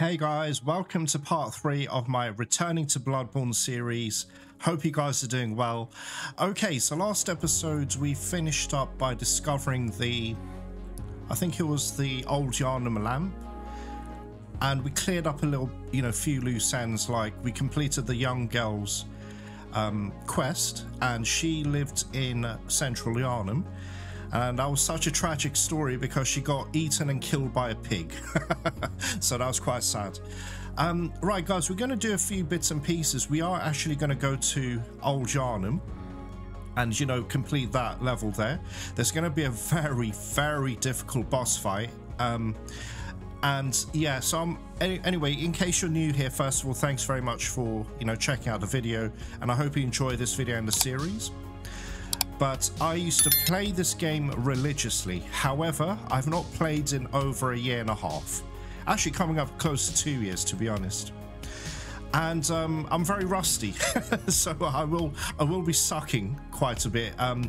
Hey guys, welcome to part three of my Returning to Bloodborne series. Hope you guys are doing well. Okay, so last episode we finished up by discovering the, I think it was the old Yharnam lamp. And we cleared up a little, you know, few loose ends, like we completed the young girl's um, quest and she lived in central Yharnam and that was such a tragic story because she got eaten and killed by a pig. so that was quite sad. Um, right, guys, we're going to do a few bits and pieces. We are actually going to go to Old Yharnam and, you know, complete that level there. There's going to be a very, very difficult boss fight. Um, and yeah, so I'm, anyway, in case you're new here, first of all, thanks very much for, you know, checking out the video. And I hope you enjoy this video and the series but I used to play this game religiously. However, I've not played in over a year and a half. Actually, coming up close to two years, to be honest. And um, I'm very rusty, so I will I will be sucking quite a bit. Um,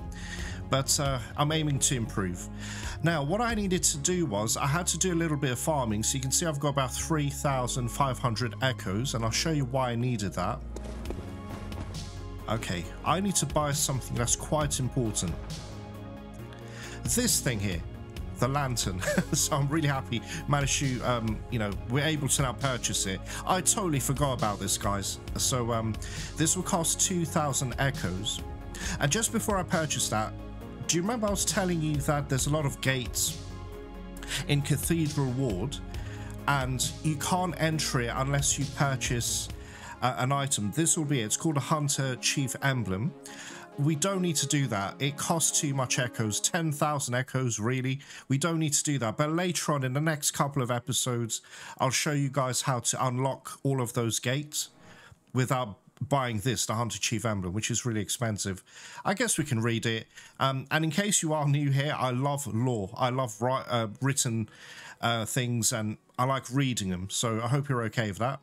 but uh, I'm aiming to improve. Now, what I needed to do was I had to do a little bit of farming. So you can see I've got about 3,500 echoes, and I'll show you why I needed that. Okay, I need to buy something that's quite important. This thing here, the lantern. so I'm really happy managed to, um, you know, we're able to now purchase it. I totally forgot about this, guys. So um, this will cost 2,000 echoes. And just before I purchased that, do you remember I was telling you that there's a lot of gates in Cathedral Ward and you can't enter it unless you purchase uh, an item. This will be it. It's called a Hunter Chief Emblem. We don't need to do that. It costs too much echoes. 10,000 echoes, really. We don't need to do that. But later on in the next couple of episodes, I'll show you guys how to unlock all of those gates without buying this, the Hunter Chief Emblem, which is really expensive. I guess we can read it. Um, and in case you are new here, I love lore. I love uh, written uh, things and I like reading them. So I hope you're okay with that.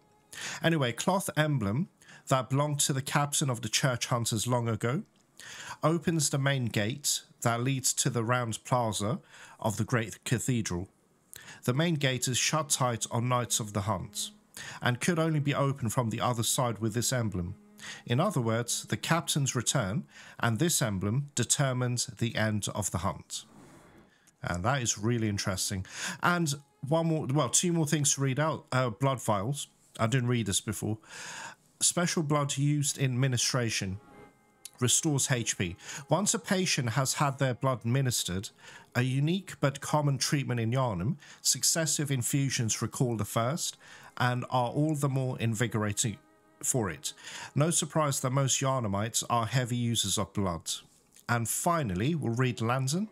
Anyway, cloth emblem that belonged to the captain of the church hunters long ago opens the main gate that leads to the round plaza of the great cathedral. The main gate is shut tight on nights of the hunt and could only be opened from the other side with this emblem. In other words, the captain's return and this emblem determines the end of the hunt. And that is really interesting. And one more, well, two more things to read out. Uh, blood vials. I didn't read this before. Special blood used in ministration restores HP. Once a patient has had their blood administered, a unique but common treatment in Yharnam, successive infusions recall the first and are all the more invigorating for it. No surprise that most Yharnamites are heavy users of blood. And finally, we'll read Lantern.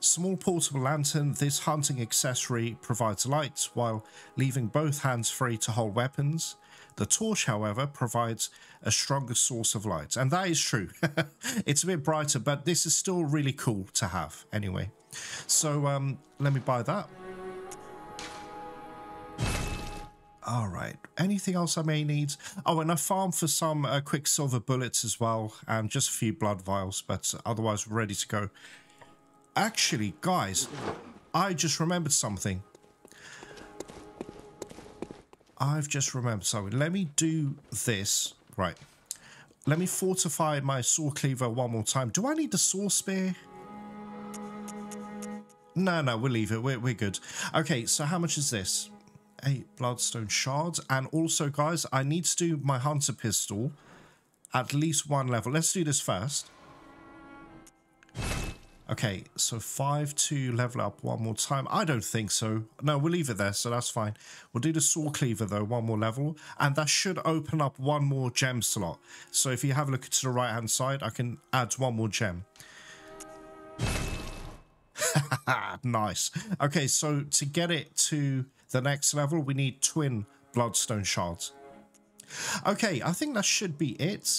Small portable lantern, this hunting accessory provides light while leaving both hands free to hold weapons. The torch, however, provides a stronger source of light, and that is true. it's a bit brighter, but this is still really cool to have anyway. So um, let me buy that. All right. Anything else I may need? Oh, and I farmed for some uh, quicksilver bullets as well, and just a few blood vials, but otherwise ready to go. Actually, guys, I just remembered something. I've just remembered something. Let me do this. Right. Let me fortify my saw cleaver one more time. Do I need the saw spear? No, no, we'll leave it. We're, we're good. Okay, so how much is this? Eight bloodstone shards. And also, guys, I need to do my hunter pistol at least one level. Let's do this first. Okay, so five to level up one more time. I don't think so. No, we'll leave it there, so that's fine. We'll do the saw cleaver though, one more level, and that should open up one more gem slot. So if you have a look to the right hand side, I can add one more gem. nice. Okay, so to get it to the next level, we need twin bloodstone shards. Okay, I think that should be it.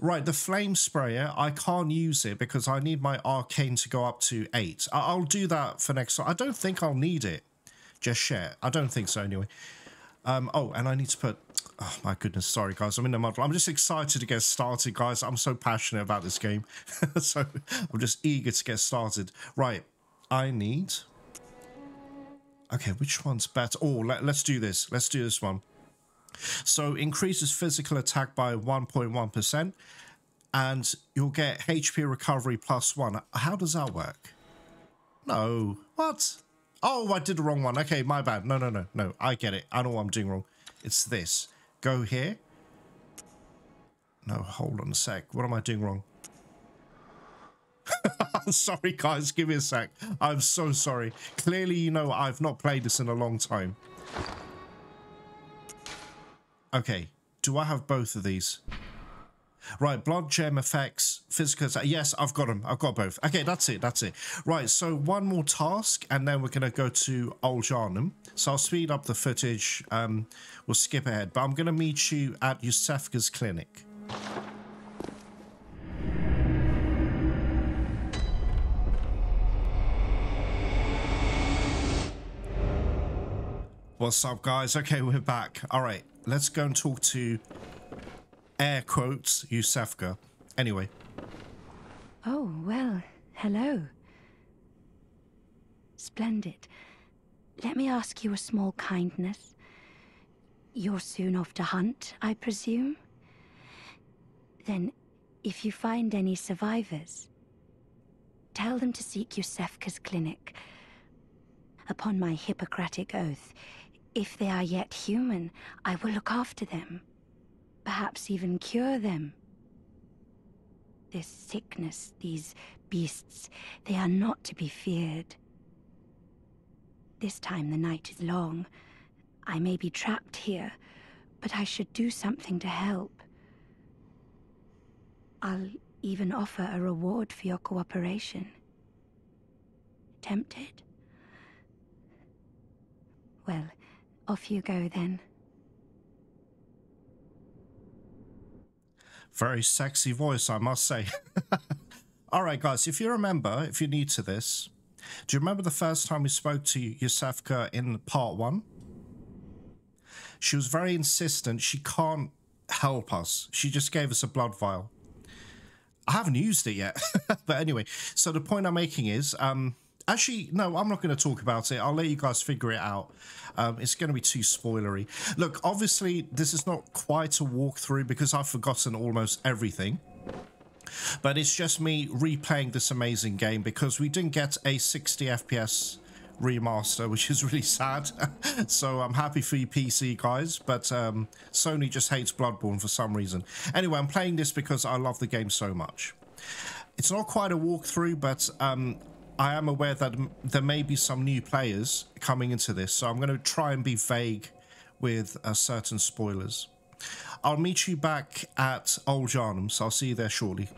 Right, the flame sprayer, I can't use it because I need my arcane to go up to 8. I'll do that for next time. I don't think I'll need it just yet. I don't think so anyway. Um, oh, and I need to put... Oh, my goodness. Sorry, guys. I'm in the model. I'm just excited to get started, guys. I'm so passionate about this game. so I'm just eager to get started. Right. I need... Okay, which one's better? Oh, let, let's do this. Let's do this one. So increases physical attack by 1.1% and you'll get HP recovery plus one. How does that work? No. What? Oh, I did the wrong one. Okay, my bad. No, no, no, no. I get it. I know what I'm doing wrong. It's this. Go here. No, hold on a sec. What am I doing wrong? sorry, guys. Give me a sec. I'm so sorry. Clearly, you know, I've not played this in a long time. Okay. Do I have both of these? Right, blood gem effects, physical. Yes, I've got them. I've got both. Okay, that's it. That's it. Right, so one more task, and then we're going to go to Old Yharnam. So I'll speed up the footage. Um, we'll skip ahead, but I'm going to meet you at Iosefka's clinic. What's up, guys? Okay, we're back. All right, let's go and talk to air quotes Iosefka. Anyway. Oh, well, hello. Splendid. Let me ask you a small kindness. You're soon off to hunt, I presume? Then, if you find any survivors, tell them to seek Iosefka's clinic. Upon my Hippocratic oath, if they are yet human, I will look after them perhaps even cure them. This sickness, these beasts, they are not to be feared. This time the night is long. I may be trapped here, but I should do something to help. I'll even offer a reward for your cooperation. Tempted? Well, off you go then. Very sexy voice, I must say. All right, guys, if you remember, if you're new to this, do you remember the first time we spoke to Iosefka in part one? She was very insistent. She can't help us. She just gave us a blood vial. I haven't used it yet. but anyway, so the point I'm making is, um, actually, no, I'm not going to talk about it. I'll let you guys figure it out. Um, it's going to be too spoilery. Look, obviously, this is not quite a walkthrough because I've forgotten almost everything. But it's just me replaying this amazing game because we didn't get a 60 FPS remaster, which is really sad. so I'm happy for you PC guys, but um, Sony just hates Bloodborne for some reason. Anyway, I'm playing this because I love the game so much. It's not quite a walkthrough, but um, I am aware that there may be some new players coming into this, so I'm going to try and be vague with uh, certain spoilers. I'll meet you back at Old Yharnam, so I'll see you there shortly.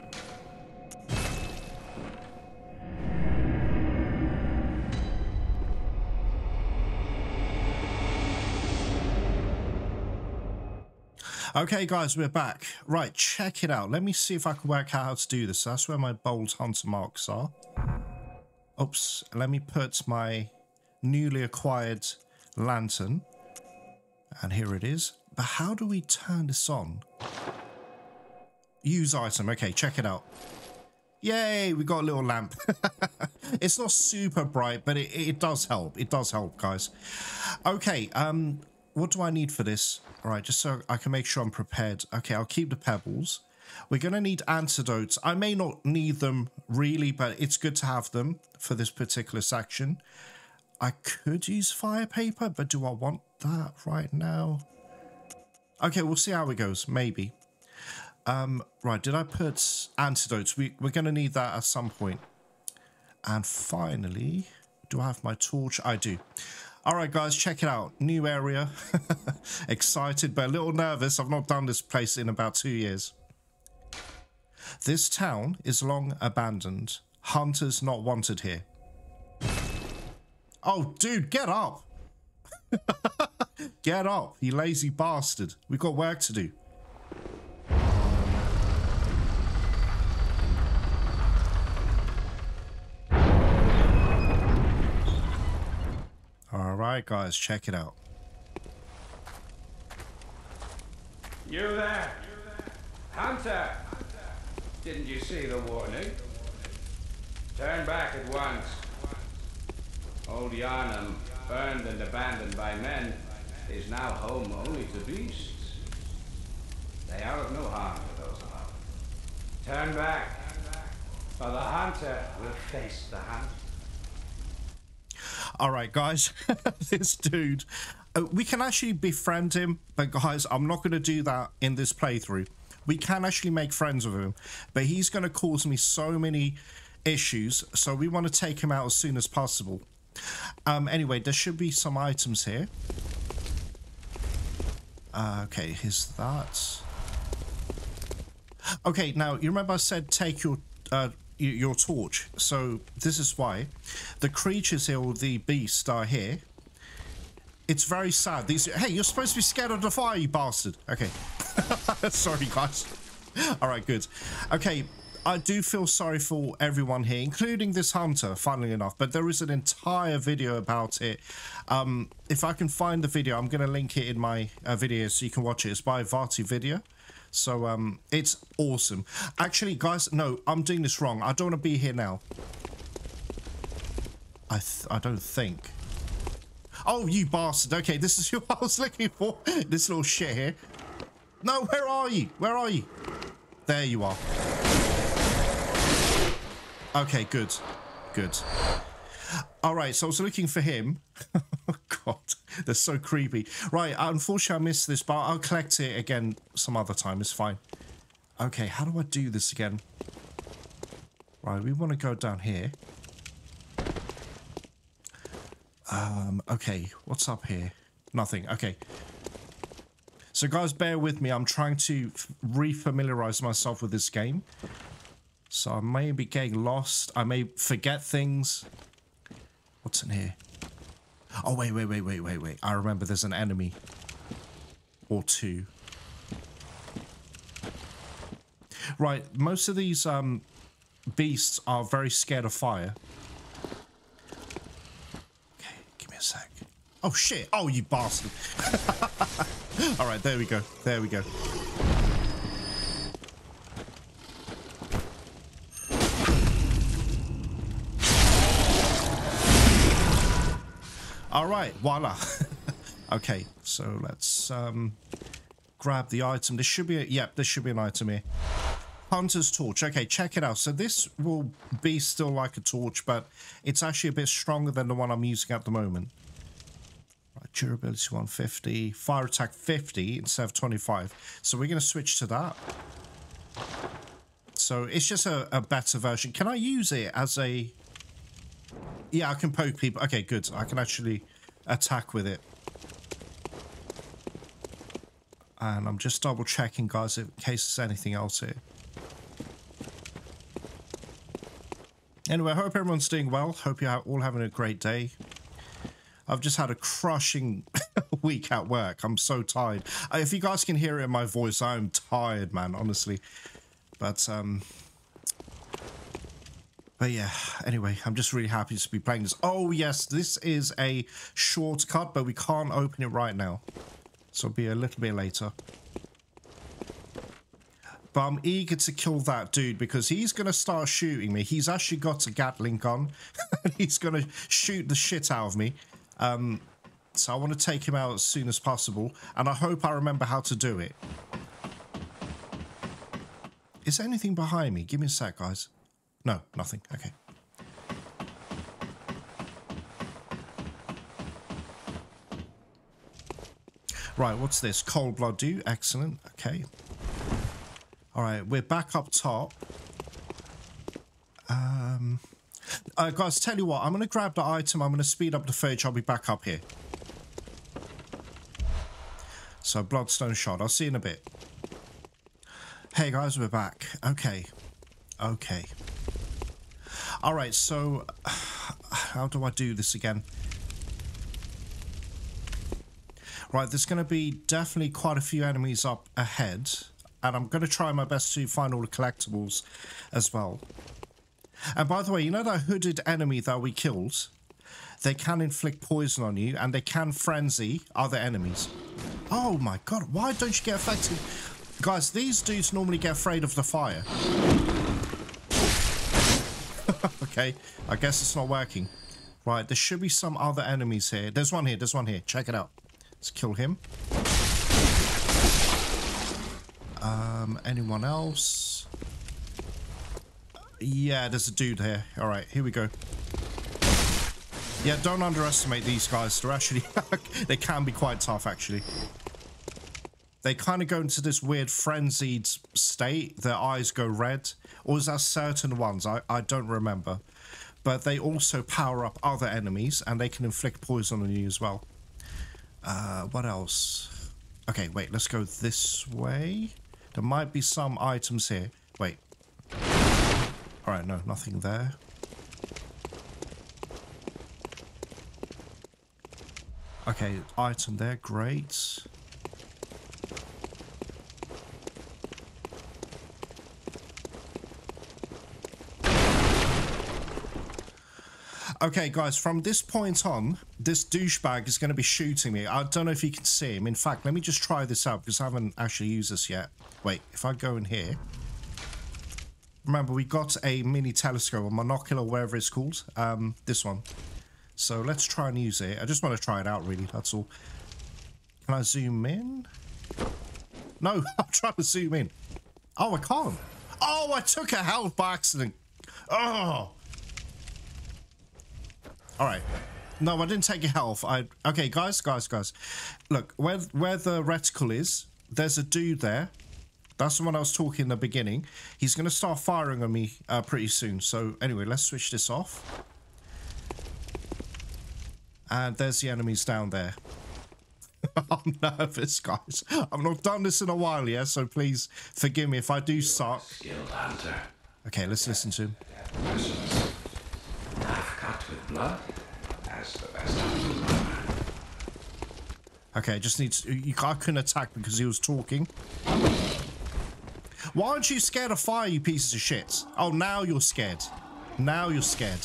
Okay, guys, we're back. Right, check it out. Let me see if I can work out how to do this. That's where my bold hunter marks are. Oops, let me put my newly acquired lantern. And here it is. But how do we turn this on? Use item. Okay, check it out. Yay, we got a little lamp. it's not super bright, but it, it does help. It does help, guys. Okay, um, what do I need for this? All right, just so I can make sure I'm prepared. Okay, I'll keep the pebbles. We're going to need antidotes. I may not need them really, but it's good to have them for this particular section. I could use fire paper, but do I want that right now? Okay, we'll see how it goes. Maybe. Um, right, did I put antidotes? We, we're going to need that at some point. And finally, do I have my torch? I do. All right, guys, check it out. New area. Excited, but a little nervous. I've not done this place in about two years. This town is long abandoned. Hunters not wanted here. Oh, dude, get up. get up, you lazy bastard. We've got work to do. All right, guys, check it out. You there? Hunter! Didn't you see the warning? Turn back at once. Old Yharnam, burned and abandoned by men, is now home only to beasts. They are of no harm to those above. Turn back, for the hunter will face the hunt. All right, guys, this dude, uh, we can actually befriend him, but guys, I'm not going to do that in this playthrough. We can actually make friends with him, but he's going to cause me so many issues, so we want to take him out as soon as possible. Um, anyway, there should be some items here. Uh, okay, here's that. Okay, now you remember I said take your uh, your torch. So this is why the creatures here, or the beasts, are here. It's very sad. These. Hey, you're supposed to be scared of the fire, you bastard. Okay. Sorry, guys. All right, good. Okay, I do feel sorry for everyone here, including this hunter, funnily enough, but there is an entire video about it. Um, if I can find the video, I'm going to link it in my uh, video so you can watch it. It's by VaatiVidya. So um, it's awesome. Actually, guys, no, I'm doing this wrong. I don't want to be here now. I, I don't think. Oh, you bastard. Okay, this is who I was looking for. This little shit here. No, where are you? Where are you? There you are. Okay, good. Good. All right, so I was looking for him. oh, God, they're so creepy. Right, unfortunately, I missed this, but I'll collect it again some other time. It's fine. Okay, how do I do this again? Right, we want to go down here. Um, okay, what's up here? Nothing. Okay. So, guys, bear with me. I'm trying to refamiliarize myself with this game. So I may be getting lost. I may forget things. What's in here? Oh, wait, wait, wait, wait, wait, wait. I remember there's an enemy. Or two. Right, most of these um, beasts are very scared of fire. Okay, give me a sec. Oh, shit. Oh, you bastard. All right, there we go. There we go. All right, voila. okay, so let's um, grab the item. There should be a, yep, there should be an item here. Hunter's torch. Okay, check it out. So this will be still like a torch, but it's actually a bit stronger than the one I'm using at the moment. Durability 150, fire attack 50 instead of 25. So we're going to switch to that. So it's just a, a better version. Can I use it as a yeah, I can poke people. Okay, good. I can actually attack with it. And I'm just double checking, guys, in case there's anything else here. Anyway, I hope everyone's doing well. Hope you're all having a great day. I've just had a crushing week at work. I'm so tired. Uh, if you guys can hear it in my voice, I'm tired, man, honestly. But, um, but yeah, anyway, I'm just really happy to be playing this. Oh, yes, this is a shortcut, but we can't open it right now. So it'll be a little bit later. But I'm eager to kill that dude because he's going to start shooting me. He's actually got a Gatling gun. he's going to shoot the shit out of me. Um, so I want to take him out as soon as possible. And I hope I remember how to do it. Is there anything behind me? Give me a sec, guys. No, nothing. Okay. Right, what's this? Coldblood Dew. Excellent. Okay. All right, we're back up top. Um, uh, guys, tell you what, I'm going to grab the item. I'm going to speed up the footage. I'll be back up here. So, Bloodstone shard. I'll see you in a bit. Hey, guys, we're back. Okay. Okay. All right, so how do I do this again? Right, there's going to be definitely quite a few enemies up ahead, and I'm going to try my best to find all the collectibles as well. And by the way, you know that hooded enemy that we killed? They can inflict poison on you, and they can frenzy other enemies. Oh my god, why don't you get affected? Guys, these dudes normally get afraid of the fire. okay, I guess it's not working. Right, there should be some other enemies here. There's one here, there's one here. Check it out. Let's kill him. Um, anyone else? Yeah, there's a dude here. All right, here we go. Yeah, don't underestimate these guys. They're actually, they can be quite tough, actually. They kind of go into this weird frenzied state. Their eyes go red. Or is that certain ones? I, I don't remember. But they also power up other enemies, and they can inflict poison on you as well. Uh, what else? Okay, wait, let's go this way. There might be some items here. Wait. Alright, no, nothing there. Okay, item there, great. Okay, guys, from this point on, this douchebag is going to be shooting me. I don't know if you can see him. In fact, let me just try this out because I haven't actually used this yet. Wait, if I go in here... Remember, we got a mini telescope, a monocular, whatever it's called. Um, this one. So let's try and use it. I just want to try it out, really. That's all. Can I zoom in? No, I'm trying to zoom in. Oh, I can't. Oh, I took a health by accident. Oh. All right. No, I didn't take a health. I okay, guys, guys, guys. Look, where where the reticle is, there's a dude there. That's the one I was talking in the beginning. He's going to start firing on me uh, pretty soon. So anyway, let's switch this off. And there's the enemies down there. I'm nervous, guys. I've not done this in a while, yeah, so please forgive me if I do suck. Skilled hunter. Okay, let's listen to him. Knife cut with blood. That's the best hunter's Okay, just need to, you, I couldn't attack because he was talking. Why aren't you scared of fire, you pieces of shit? Oh, now you're scared. Now you're scared.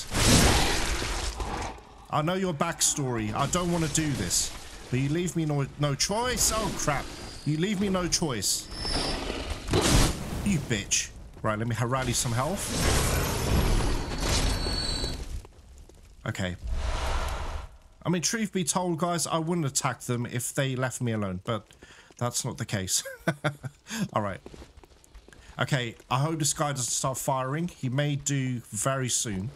I know your backstory. I don't want to do this. But you leave me no, no choice? Oh, crap. You leave me no choice. You bitch. Right, let me rally some health. Okay. I mean, truth be told, guys, I wouldn't attack them if they left me alone, but that's not the case. All right. Okay, I hope this guy doesn't start firing. He may do very soon.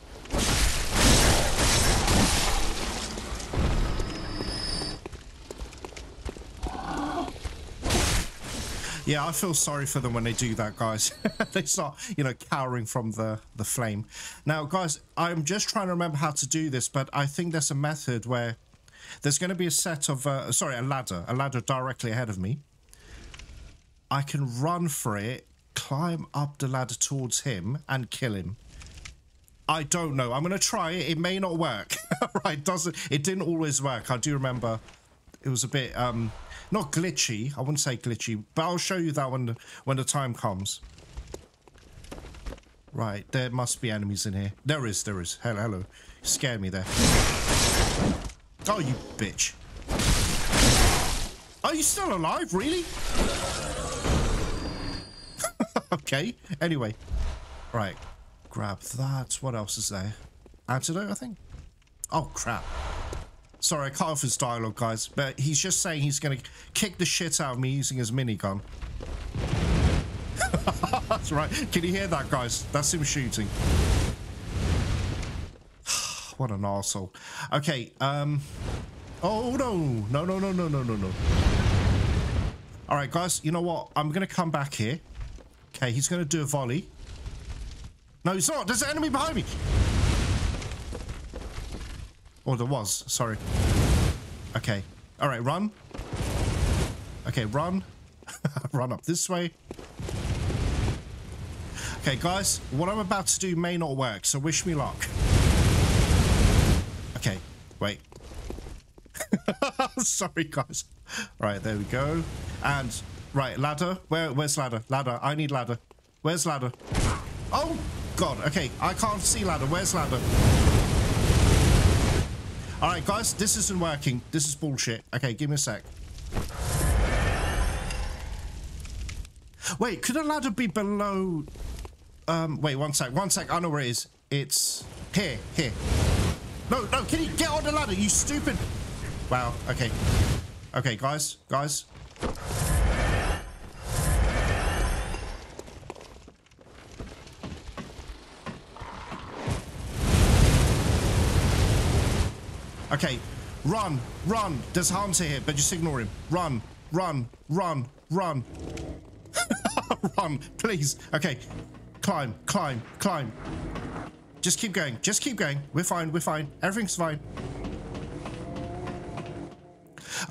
Yeah, I feel sorry for them when they do that, guys. they start, you know, cowering from the, the flame. Now, guys, I'm just trying to remember how to do this, but I think there's a method where there's going to be a set of, uh, sorry, a ladder, a ladder directly ahead of me. I can run for it, climb up the ladder towards him, and kill him. I don't know. I'm going to try it. It may not work. right, doesn't it didn't always work. I do remember it was a bit um not glitchy. I wouldn't say glitchy, but I'll show you that when when the time comes. Right, there must be enemies in here. There is, there is. Hello, hello. You scared me there. Oh, you bitch. Are you still alive? Really? okay. Anyway. Right. Grab that. What else is there? Antidote, I think? Oh, crap. Sorry, I cut off his dialogue, guys, but he's just saying he's going to kick the shit out of me using his minigun. That's right. Can you hear that, guys? That's him shooting. what an arsehole. Okay, um... Oh, no. No, no, no, no, no, no, no. All right, guys, you know what? I'm going to come back here. Okay, he's going to do a volley. No, he's not. There's an enemy behind me. Or there was. Sorry. Okay. All right, run. Okay, run. run up this way. Okay, guys, what I'm about to do may not work, so wish me luck. Okay, wait. Sorry, guys. Right, there we go. And, right, ladder. Where? Where's ladder? Ladder. I need ladder. Where's ladder? Oh, God. Okay, I can't see ladder. Where's ladder? All right, guys, this isn't working. This is bullshit. Okay, give me a sec. Wait, could a ladder be below... Um, wait, one sec, one sec. I know where it is. It's here, here. No, no, can you get on the ladder, you stupid... Wow, okay. Okay, guys, guys. Okay, run, run. There's Hunter here, but just ignore him. Run, run, run, run. run, please. Okay, climb, climb, climb. Just keep going, just keep going. We're fine, we're fine. Everything's fine.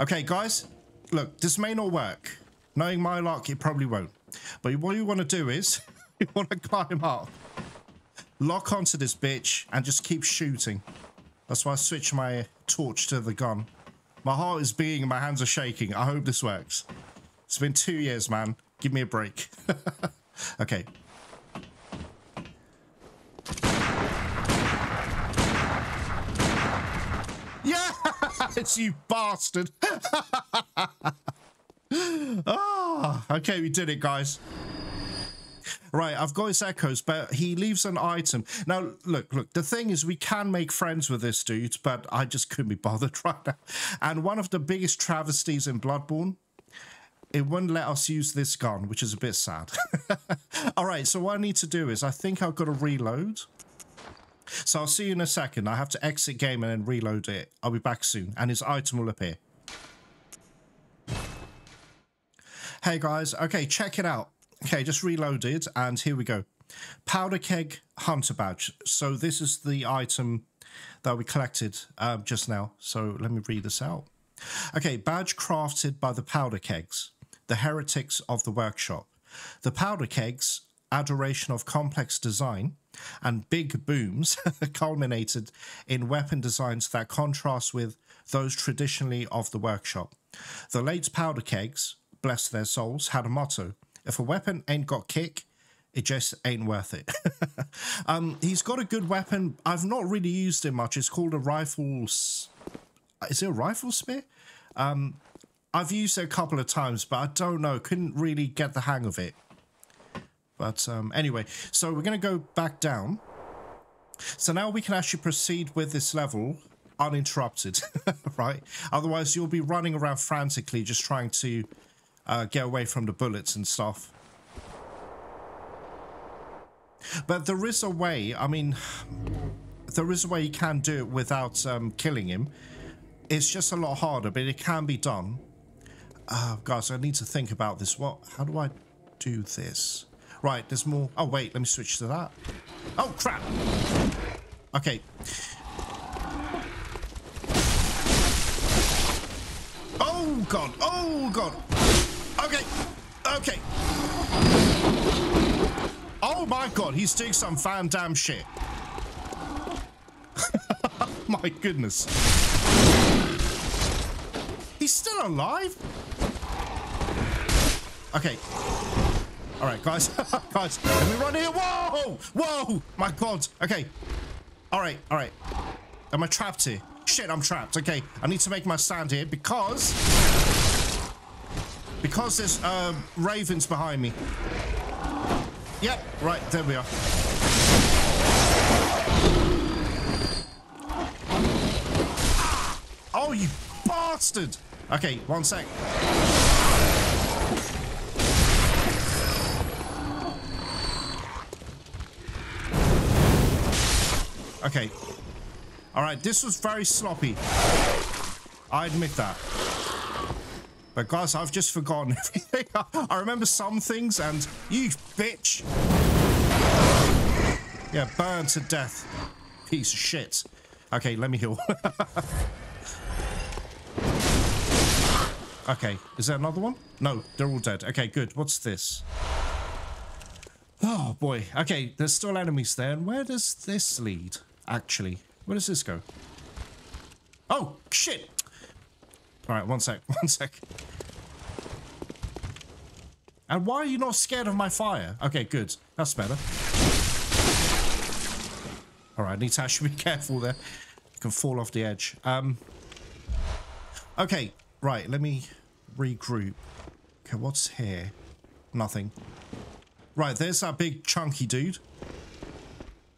Okay, guys, look, this may not work. Knowing my luck, it probably won't. But what you want to do is, you want to climb up, lock onto this bitch, and just keep shooting. That's why I switched my torch to the gun. My heart is beating and my hands are shaking. I hope this works. It's been two years, man. Give me a break. okay. Yes, you bastard. ah, okay, we did it, guys. Right, I've got his echoes, but he leaves an item. Now, look, look, the thing is we can make friends with this dude, but I just couldn't be bothered right now. And one of the biggest travesties in Bloodborne, it wouldn't let us use this gun, which is a bit sad. All right, so what I need to do is I think I've got to reload. So I'll see you in a second. I have to exit game and then reload it. I'll be back soon, and his item will appear. Hey guys, okay, check it out. Okay, just reloaded, and here we go. Powder keg hunter badge. So this is the item that we collected uh, just now. So let me read this out. Okay, badge crafted by the powder kegs, the heretics of the workshop. The powder kegs, adoration of complex design, and big booms culminated in weapon designs that contrast with those traditionally of the workshop. The late powder kegs, bless their souls, had a motto if a weapon ain't got kick, it just ain't worth it. um, he's got a good weapon. I've not really used it much. It's called a rifle. Is it a rifle spear? Um, I've used it a couple of times, but I don't know. Couldn't really get the hang of it. But um, anyway, so we're going to go back down. So now we can actually proceed with this level uninterrupted, right? Otherwise, you'll be running around frantically just trying to uh, get away from the bullets and stuff. But there is a way, I mean, there is a way you can do it without um, killing him. It's just a lot harder, but it can be done. Uh, guys, I need to think about this. What? How do I do this? Right, there's more. Oh, wait, let me switch to that. Oh, crap. Okay. Oh, God. Oh, God. Okay. Okay. Oh my god, he's doing some fan damn shit. my goodness. He's still alive? Okay. Alright, guys. guys, let me run here. Whoa! Whoa! My god. Okay. Alright, alright. Am I trapped here? Shit, I'm trapped. Okay, I need to make my stand here because... Because there's uh, ravens behind me. Yep, right, there we are. Oh, you bastard! Okay, one sec. Okay. Alright, this was very sloppy. I admit that. But guys, I've just forgotten everything. I remember some things and you bitch. Yeah, burn to death. Piece of shit. Okay, let me heal. okay, is there another one? No, they're all dead. Okay, good. What's this? Oh boy. Okay, there's still enemies there. And where does this lead, actually? Where does this go? Oh, shit! Alright, one sec, one sec. And why are you not scared of my fire? Okay, good. That's better. Alright, I need to actually be careful there. You can fall off the edge. Um. Okay, right, let me regroup. Okay, what's here? Nothing. Right, there's that big chunky dude.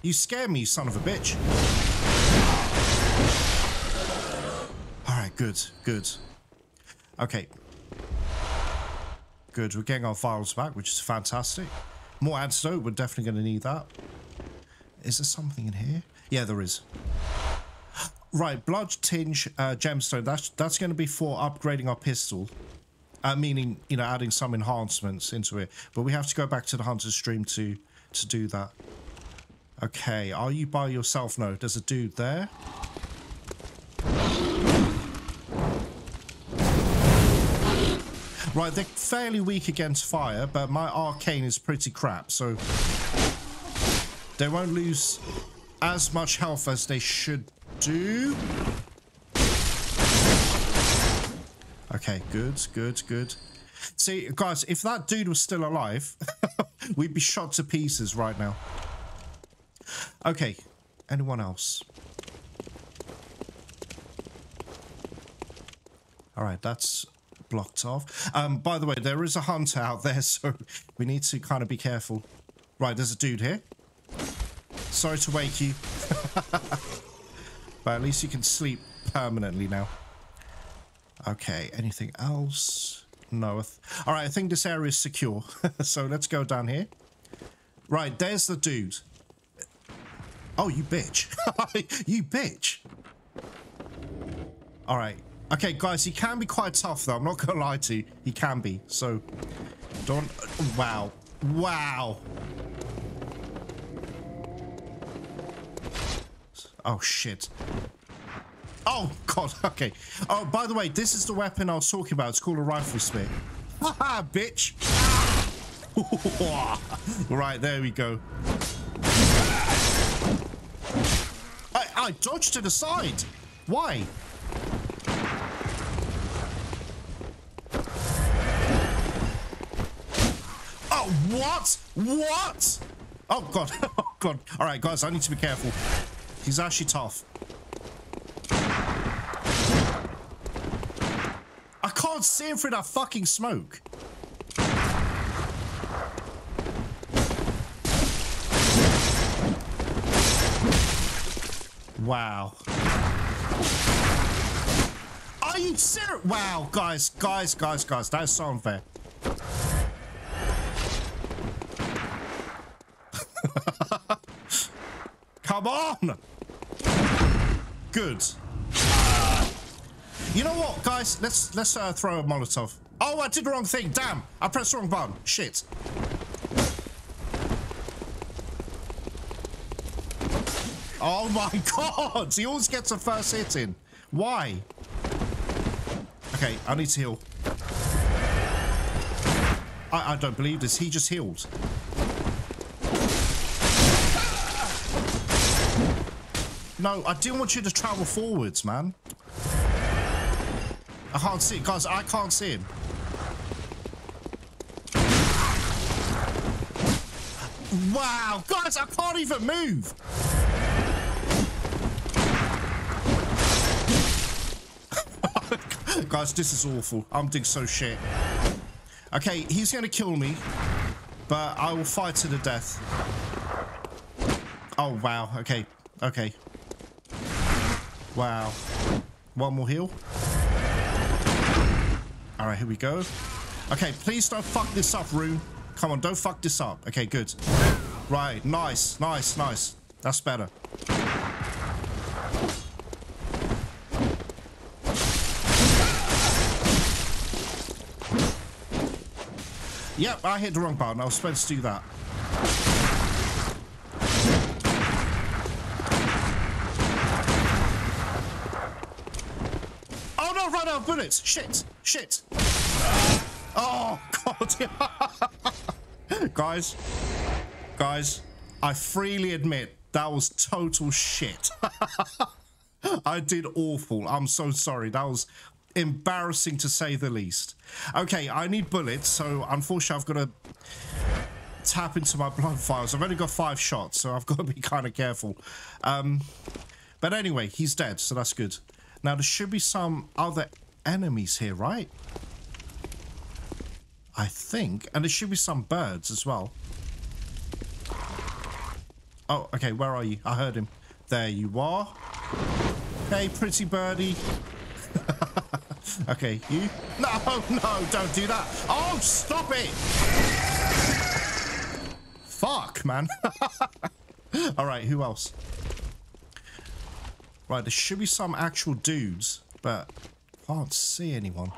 You scare me, son of a bitch. Good, good. Okay. Good, we're getting our vials back, which is fantastic. More antidote, we're definitely going to need that. Is there something in here? Yeah, there is. Right, blood tinge uh, gemstone. That's that's going to be for upgrading our pistol. Uh, meaning, you know, adding some enhancements into it. But we have to go back to the Hunter's Dream to to do that. Okay, are you by yourself? No, there's a dude there. Right, they're fairly weak against fire, but my arcane is pretty crap, so they won't lose as much health as they should do. Okay, good, good, good. See, guys, if that dude was still alive, we'd be shot to pieces right now. Okay, anyone else? All right, that's blocked off. Um, by the way, there is a hunter out there, so we need to kind of be careful. Right, there's a dude here. Sorry to wake you. but at least you can sleep permanently now. Okay, anything else? No. All right, I think this area is secure. so let's go down here. Right, there's the dude. Oh, you bitch. you bitch. All right. Okay, guys, he can be quite tough, though. I'm not going to lie to you. He can be. So, don't... Wow. Wow. Oh, shit. Oh, God. Okay. Oh, by the way, this is the weapon I was talking about. It's called a rifle spear. Haha, bitch. right, there we go. I, I dodged to the side. Why? What? What? Oh, God. Oh, God. All right, guys, I need to be careful. He's actually tough. I can't see him through that fucking smoke. Wow. Are you serious? Wow, guys, guys, guys, guys, that's so unfair. Come on! Good. You know what, guys? Let's let's uh, throw a Molotov. Oh, I did the wrong thing. Damn! I pressed the wrong button. Shit. Oh my god! He always gets a first hit in. Why? Okay, I need to heal. I, I don't believe this. He just healed. No, I didn't want you to travel forwards, man. I can't see. Guys, I can't see him. Wow, guys, I can't even move. guys, this is awful. I'm doing so shit. Okay, he's going to kill me, but I will fight to the death. Oh, wow. Okay, okay. Wow. One more heal. Alright, here we go. Okay, please don't fuck this up, Rune. Come on, don't fuck this up. Okay, good. Right, nice, nice, nice. That's better. Yep, I hit the wrong button. I was supposed to do that. of bullets. Shit. Shit. Oh, God. guys. Guys. I freely admit that was total shit. I did awful. I'm so sorry. That was embarrassing to say the least. Okay, I need bullets, so unfortunately I've got to tap into my blood vials. I've only got five shots, so I've got to be kind of careful. Um, but anyway, he's dead, so that's good. Now, there should be some other enemies here, right? I think. And there should be some birds as well. Oh, okay. Where are you? I heard him. There you are. Hey, pretty birdie. okay, you? No, no, don't do that. Oh, stop it! Fuck, man. All right, who else? Right, there should be some actual dudes, but can't see anyone.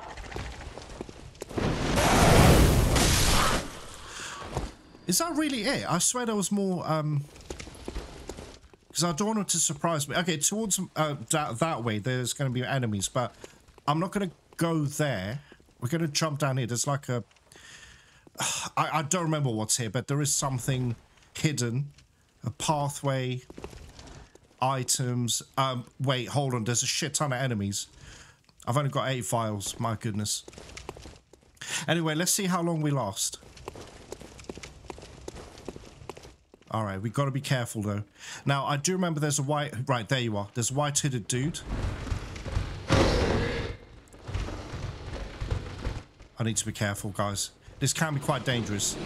Is that really it? I swear there was more, um... Because I don't want to surprise me. Okay, towards uh, that, that way, there's going to be enemies, but I'm not going to go there. We're going to jump down here. There's like a... I, I don't remember what's here, but there is something hidden. A pathway, items. Um, wait, hold on. There's a shit ton of enemies. I've only got eight vials. My goodness. Anyway, let's see how long we last. All right, we've got to be careful though. Now, I do remember there's a white... Right, there you are. There's a white-hooded dude. I need to be careful, guys. This can be quite dangerous.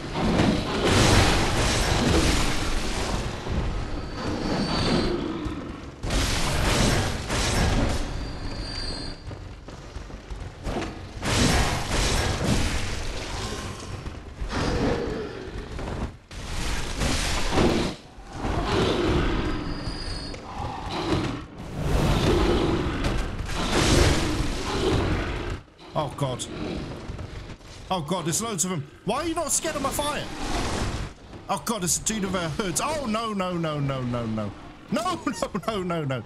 Oh, God, there's loads of them. Why are you not scared of my fire? Oh, God, it's a dude with a hood. Oh, no, no, no, no, no, no. No, no, no, no, no.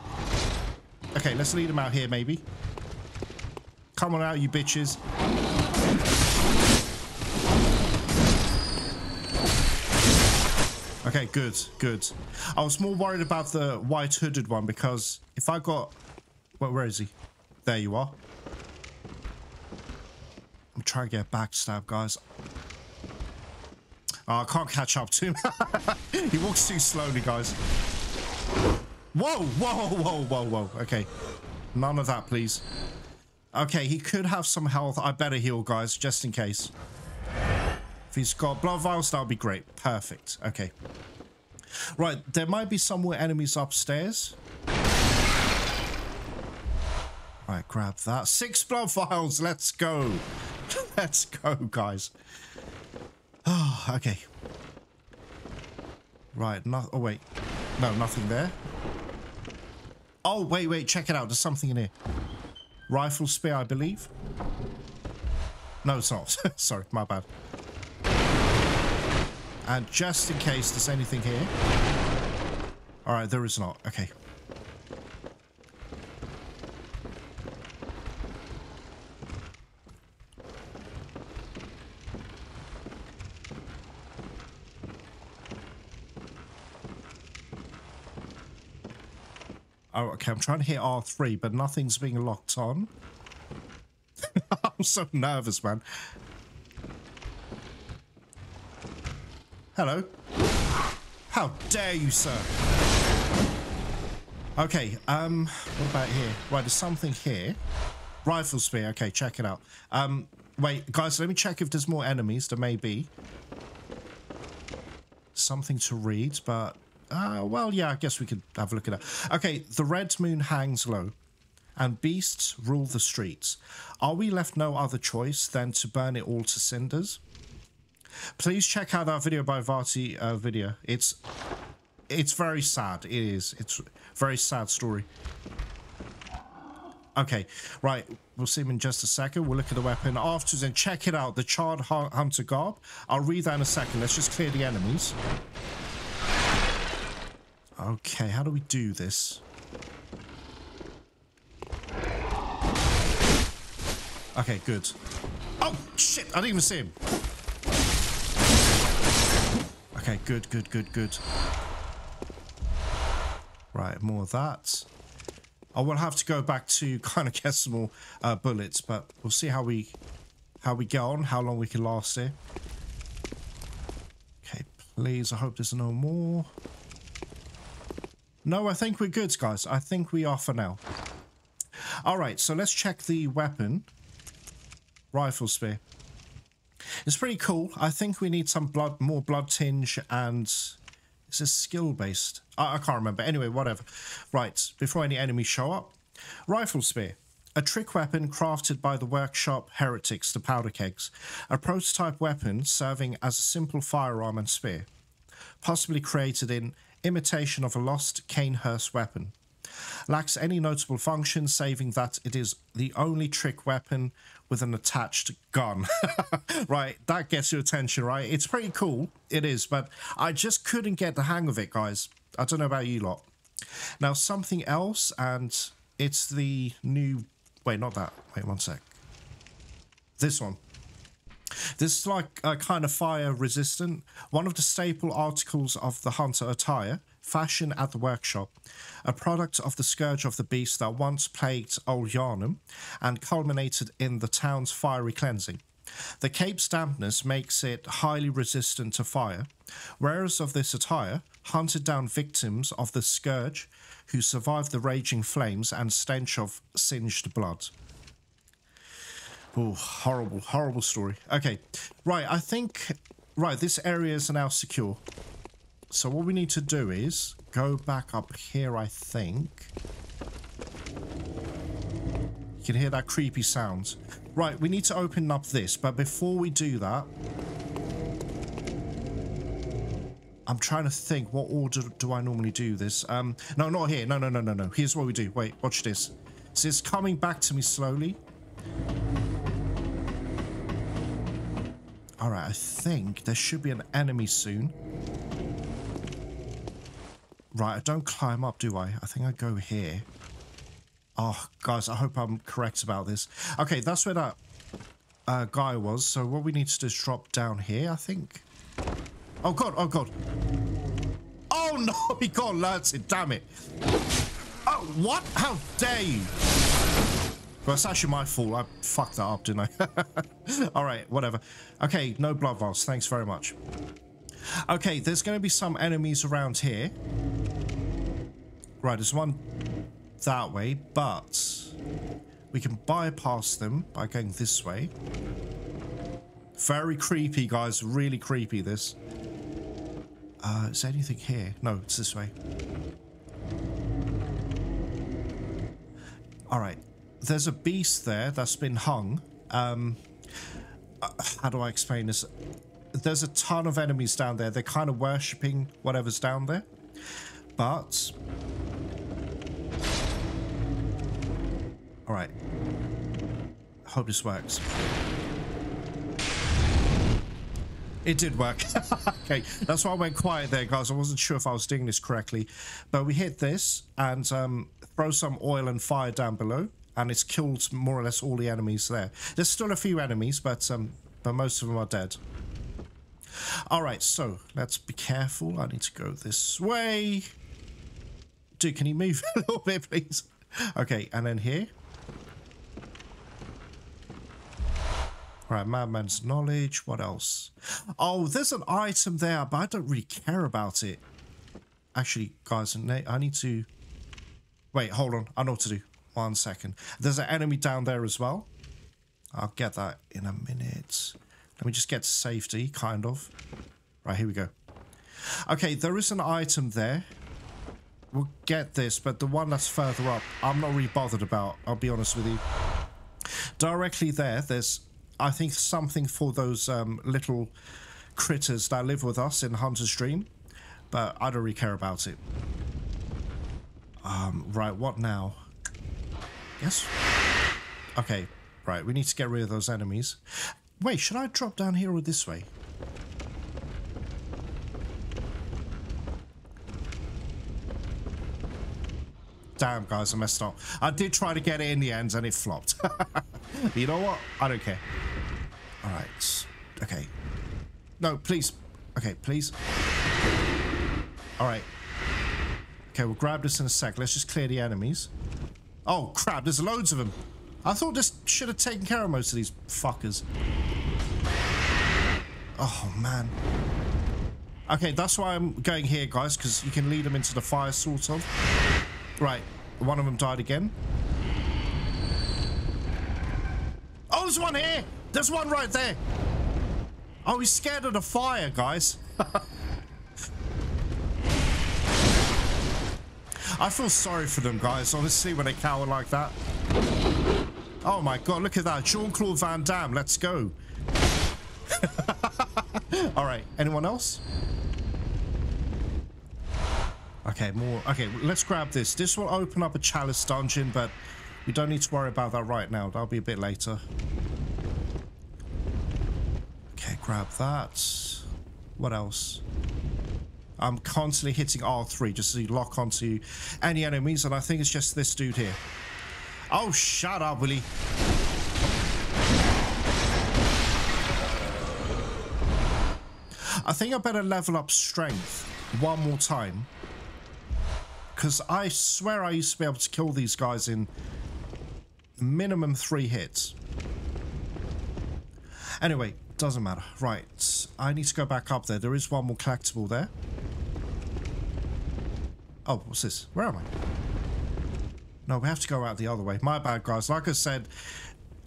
Okay, let's lead them out here, maybe. Come on out, you bitches. Okay, good, good. I was more worried about the white hooded one because if I got... Well, where is he? There you are. I'm trying to get backstab, guys. Oh, I can't catch up to him. he walks too slowly, guys. Whoa, whoa, whoa, whoa, whoa. Okay. None of that, please. Okay, he could have some health. I better heal, guys, just in case. If he's got blood vials, that would be great. Perfect. Okay. Right, there might be some more enemies upstairs. Right, grab that. Six blood vials. Let's go. Let's go, guys. Oh, okay. Right, no, oh wait. No, nothing there. Oh, wait, wait, check it out. There's something in here. Rifle spear, I believe. No, it's not. Sorry, my bad. And just in case there's anything here. Alright, there is not. Okay. Oh, okay, I'm trying to hit R3, but nothing's being locked on. I'm so nervous, man. Hello. How dare you, sir? Okay, um, what about here? Right, there's something here. Rifle spear, okay, check it out. Um, wait, guys, let me check if there's more enemies. There may be. Something to read, but uh, well, yeah, I guess we could have a look at that. Okay, the red moon hangs low, and beasts rule the streets. Are we left no other choice than to burn it all to cinders? Please check out that video by Vati uh, Video. It's it's very sad. It is. It's very sad story. Okay, right. We'll see him in just a second. We'll look at the weapon afterwards and check it out. The Charred Hunter Garb. I'll read that in a second. Let's just clear the enemies. Okay, how do we do this? Okay, good. Oh, shit, I didn't even see him. Okay, good, good, good, good. Right, more of that. I will have to go back to kind of get some more uh, bullets, but we'll see how we how we get on, how long we can last here. Okay, please, I hope there's no more. No, I think we're good, guys. I think we are for now. All right, so let's check the weapon. Rifle spear. It's pretty cool. I think we need some blood, more blood tinge, and is this skill based? I, I can't remember. Anyway, whatever. Right, before any enemies show up, rifle spear. A trick weapon crafted by the workshop heretics, the powder kegs. A prototype weapon serving as a simple firearm and spear. Possibly created in imitation of a lost Cainhurst weapon. Lacks any notable function, saving that it is the only trick weapon with an attached gun. right, that gets your attention, right? It's pretty cool, it is, but I just couldn't get the hang of it, guys. I don't know about you lot. Now, something else, and it's the new... Wait, not that. Wait one sec. This one. This is like a kind of fire resistant. One of the staple articles of the hunter attire, fashion at the workshop. A product of the scourge of the beast that once plagued Old Yharnam and culminated in the town's fiery cleansing. The cape's dampness makes it highly resistant to fire. Wearers of this attire hunted down victims of the scourge who survived the raging flames and stench of singed blood. Oh, horrible, horrible story. Okay, right, I think... Right, this area is now secure. So what we need to do is go back up here, I think. You can hear that creepy sound. Right, we need to open up this, but before we do that... I'm trying to think, what order do I normally do this? Um, no, not here. No, no, no, no, no. Here's what we do. Wait, watch this. So it's coming back to me slowly. Alright, I think there should be an enemy soon. Right, I don't climb up, do I? I think I go here. Oh, guys, I hope I'm correct about this. Okay, that's where that uh, guy was. So what we need to do is drop down here, I think. Oh, God. Oh, God. Oh, no. He got alerted. Damn it. Oh, what? How dare you? Well, it's actually my fault. I fucked that up, didn't I? All right, whatever. Okay, no blood vials. Thanks very much. Okay, there's going to be some enemies around here. Right, there's one that way, but we can bypass them by going this way. Very creepy, guys. Really creepy, this. Uh, is there anything here? No, it's this way. Alright. There's a beast there that's been hung. Um, how do I explain this? There's a ton of enemies down there. They're kind of worshipping whatever's down there. But... Alright. Hope this works. It did work. okay, that's why I went quiet there, guys. I wasn't sure if I was doing this correctly. But we hit this and um, throw some oil and fire down below. And it's killed more or less all the enemies there. There's still a few enemies, but um, but most of them are dead. All right, so let's be careful. I need to go this way. Dude, can you move a little bit, please? Okay, and then here. Right, Madman's Knowledge. What else? Oh, there's an item there, but I don't really care about it. Actually, guys, I need to... Wait, hold on. I know what to do. One second. There's an enemy down there as well. I'll get that in a minute. Let me just get safety, kind of. Right, here we go. Okay, there is an item there. We'll get this, but the one that's further up, I'm not really bothered about. I'll be honest with you. Directly there, there's I think something for those um, little critters that live with us in Hunter's Dream, but I don't really care about it. Um, right, what now? Yes? Okay, right, we need to get rid of those enemies. Wait, should I drop down here or this way? Damn, guys, I messed up. I did try to get it in the end and it flopped. you know what? I don't care. All right. Okay. No, please. Okay, please. All right. Okay, we'll grab this in a sec. Let's just clear the enemies. Oh, crap. There's loads of them. I thought this should have taken care of most of these fuckers. Oh, man. Okay, that's why I'm going here, guys, because you can lead them into the fire, sort of. Right, one of them died again. Oh, there's one here! There's one right there! Oh, he's scared of the fire, guys. I feel sorry for them, guys, honestly, when they cower like that. Oh my god, look at that. Jean-Claude Van Damme, let's go. All right, anyone else? Okay, more. Okay, let's grab this. This will open up a chalice dungeon, but we don't need to worry about that right now. That'll be a bit later. Okay, grab that. What else? I'm constantly hitting R3 just to lock onto any enemies, and I think it's just this dude here. Oh, shut up, Willie. I think I better level up strength one more time. Because I swear I used to be able to kill these guys in minimum three hits. Anyway, doesn't matter. Right, I need to go back up there. There is one more collectible there. Oh, what's this? Where am I? No, we have to go out the other way. My bad, guys. Like I said,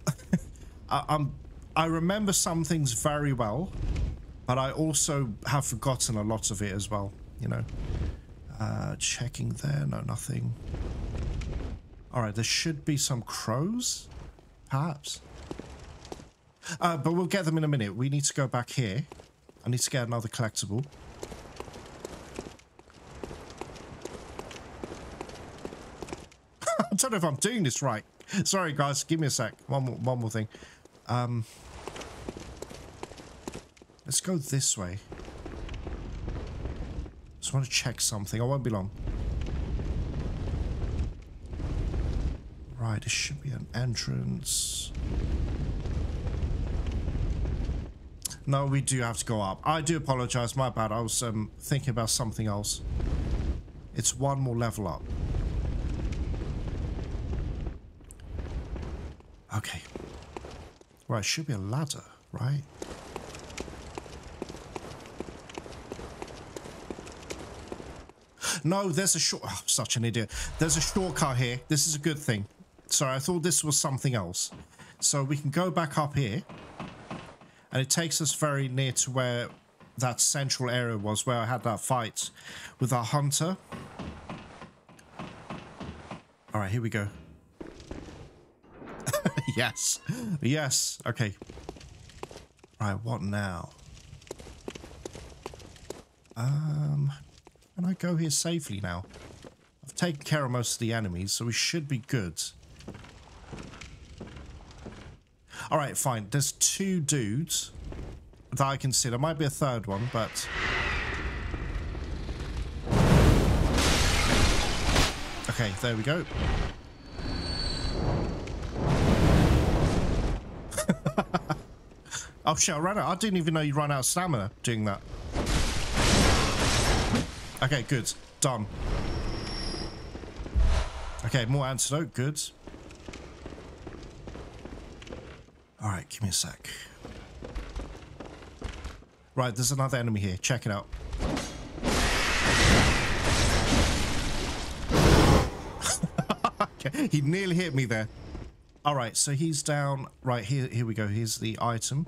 I, I'm, I remember some things very well, but I also have forgotten a lot of it as well, you know. Uh, checking there. No, nothing. Alright, there should be some crows, perhaps. Uh, but we'll get them in a minute. We need to go back here. I need to get another collectible. I don't know if I'm doing this right. Sorry, guys. Give me a sec. One more, one more thing. Um, let's go this way. Just want to check something. I won't be long. Right, there should be an entrance. No, we do have to go up. I do apologize. My bad. I was um, thinking about something else. It's one more level up. Okay. Right, should be a ladder, right? No, there's a short... Oh, such an idiot. There's a shortcut here. This is a good thing. Sorry, I thought this was something else. So we can go back up here. And it takes us very near to where that central area was, where I had that fight with our hunter. All right, here we go. yes. Yes. Okay. Right, what now? Um, can I go here safely now? I've taken care of most of the enemies, so we should be good. Alright, fine. There's two dudes that I can see. There might be a third one, but... Okay, there we go. oh shit, I ran out. I didn't even know you ran out of stamina doing that. Okay, good. Done. Okay, more antidote. Good. Alright, give me a sec. Right, there's another enemy here. Check it out. okay, he nearly hit me there. Alright, so he's down. Right, here, here we go. Here's the item.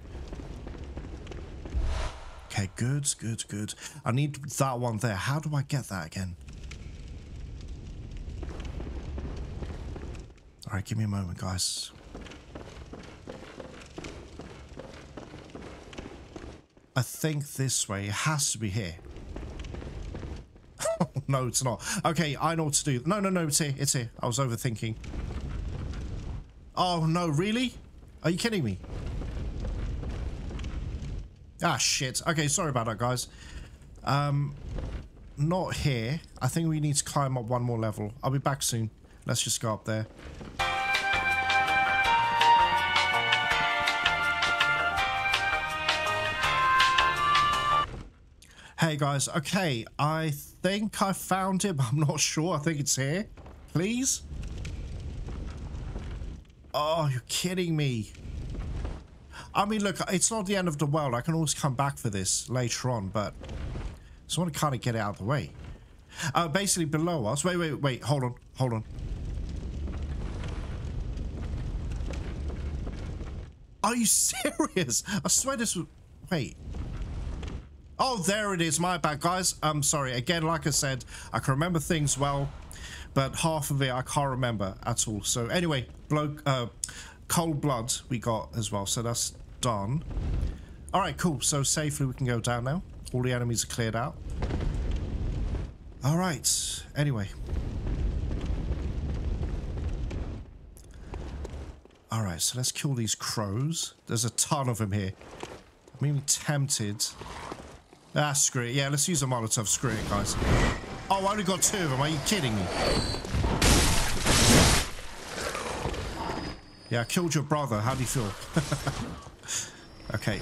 Okay, good, good, good. I need that one there. How do I get that again? Alright, give me a moment, guys. I think this way. It has to be here. no, it's not. Okay, I know what to do. No, no, no, it's here. It's here. I was overthinking. Oh, no, really? Are you kidding me? Ah, shit. Okay, sorry about that, guys. Um, not here. I think we need to climb up one more level. I'll be back soon. Let's just go up there. Hey guys, okay, I think I found him. I'm not sure. I think it's here. Please? Oh, you're kidding me. I mean, look, it's not the end of the world. I can always come back for this later on, but I just want to kind of get it out of the way. Uh, basically, below us. Wait, wait, wait. Hold on. Hold on. Are you serious? I swear this was... Wait. Oh, there it is. My bad, guys. I'm sorry. Again, like I said, I can remember things well, but half of it I can't remember at all. So anyway, bloke, uh, cold blood we got as well, so that's done. All right, cool. So safely we can go down now. All the enemies are cleared out. All right. Anyway. All right, so let's kill these crows. There's a ton of them here. I'm even tempted. Ah, screw it. Yeah, let's use a Molotov. Screw it, guys. Oh, I only got two of them. Are you kidding me? Yeah, I killed your brother. How do you feel? okay.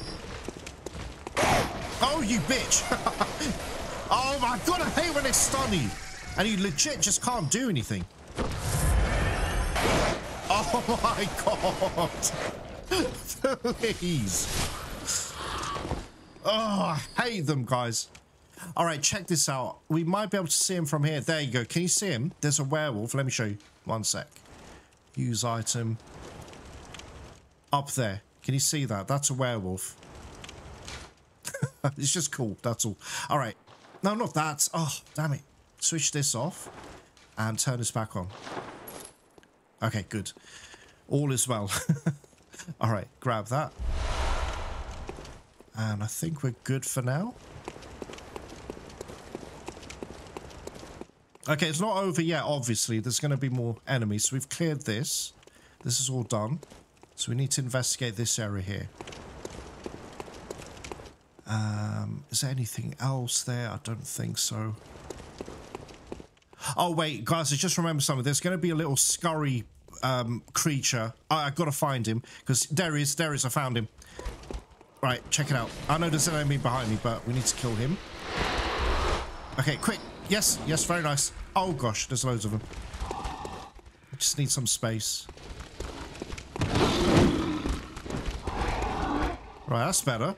Oh, you bitch! oh my god, I hate when they stun you. And you legit just can't do anything. Oh my god! Please. Oh, I hate them, guys. All right, check this out. We might be able to see him from here. There you go. Can you see him? There's a werewolf. Let me show you. One sec. Use item. Up there. Can you see that? That's a werewolf. it's just cool. That's all. All right. No, not that. Oh, damn it. Switch this off and turn this back on. Okay, good. All is well. all right, grab that. And I think we're good for now. Okay, it's not over yet, obviously. There's going to be more enemies. So we've cleared this. This is all done. So we need to investigate this area here. Um, is there anything else there? I don't think so. Oh, wait, guys, I just remember something. There's going to be a little scurry um, creature. I, I've got to find him because there he is. There he is. I found him. Right, check it out. I know there's an enemy behind me, but we need to kill him. Okay, quick. Yes, yes, very nice. Oh gosh, there's loads of them. I just need some space. Right, that's better.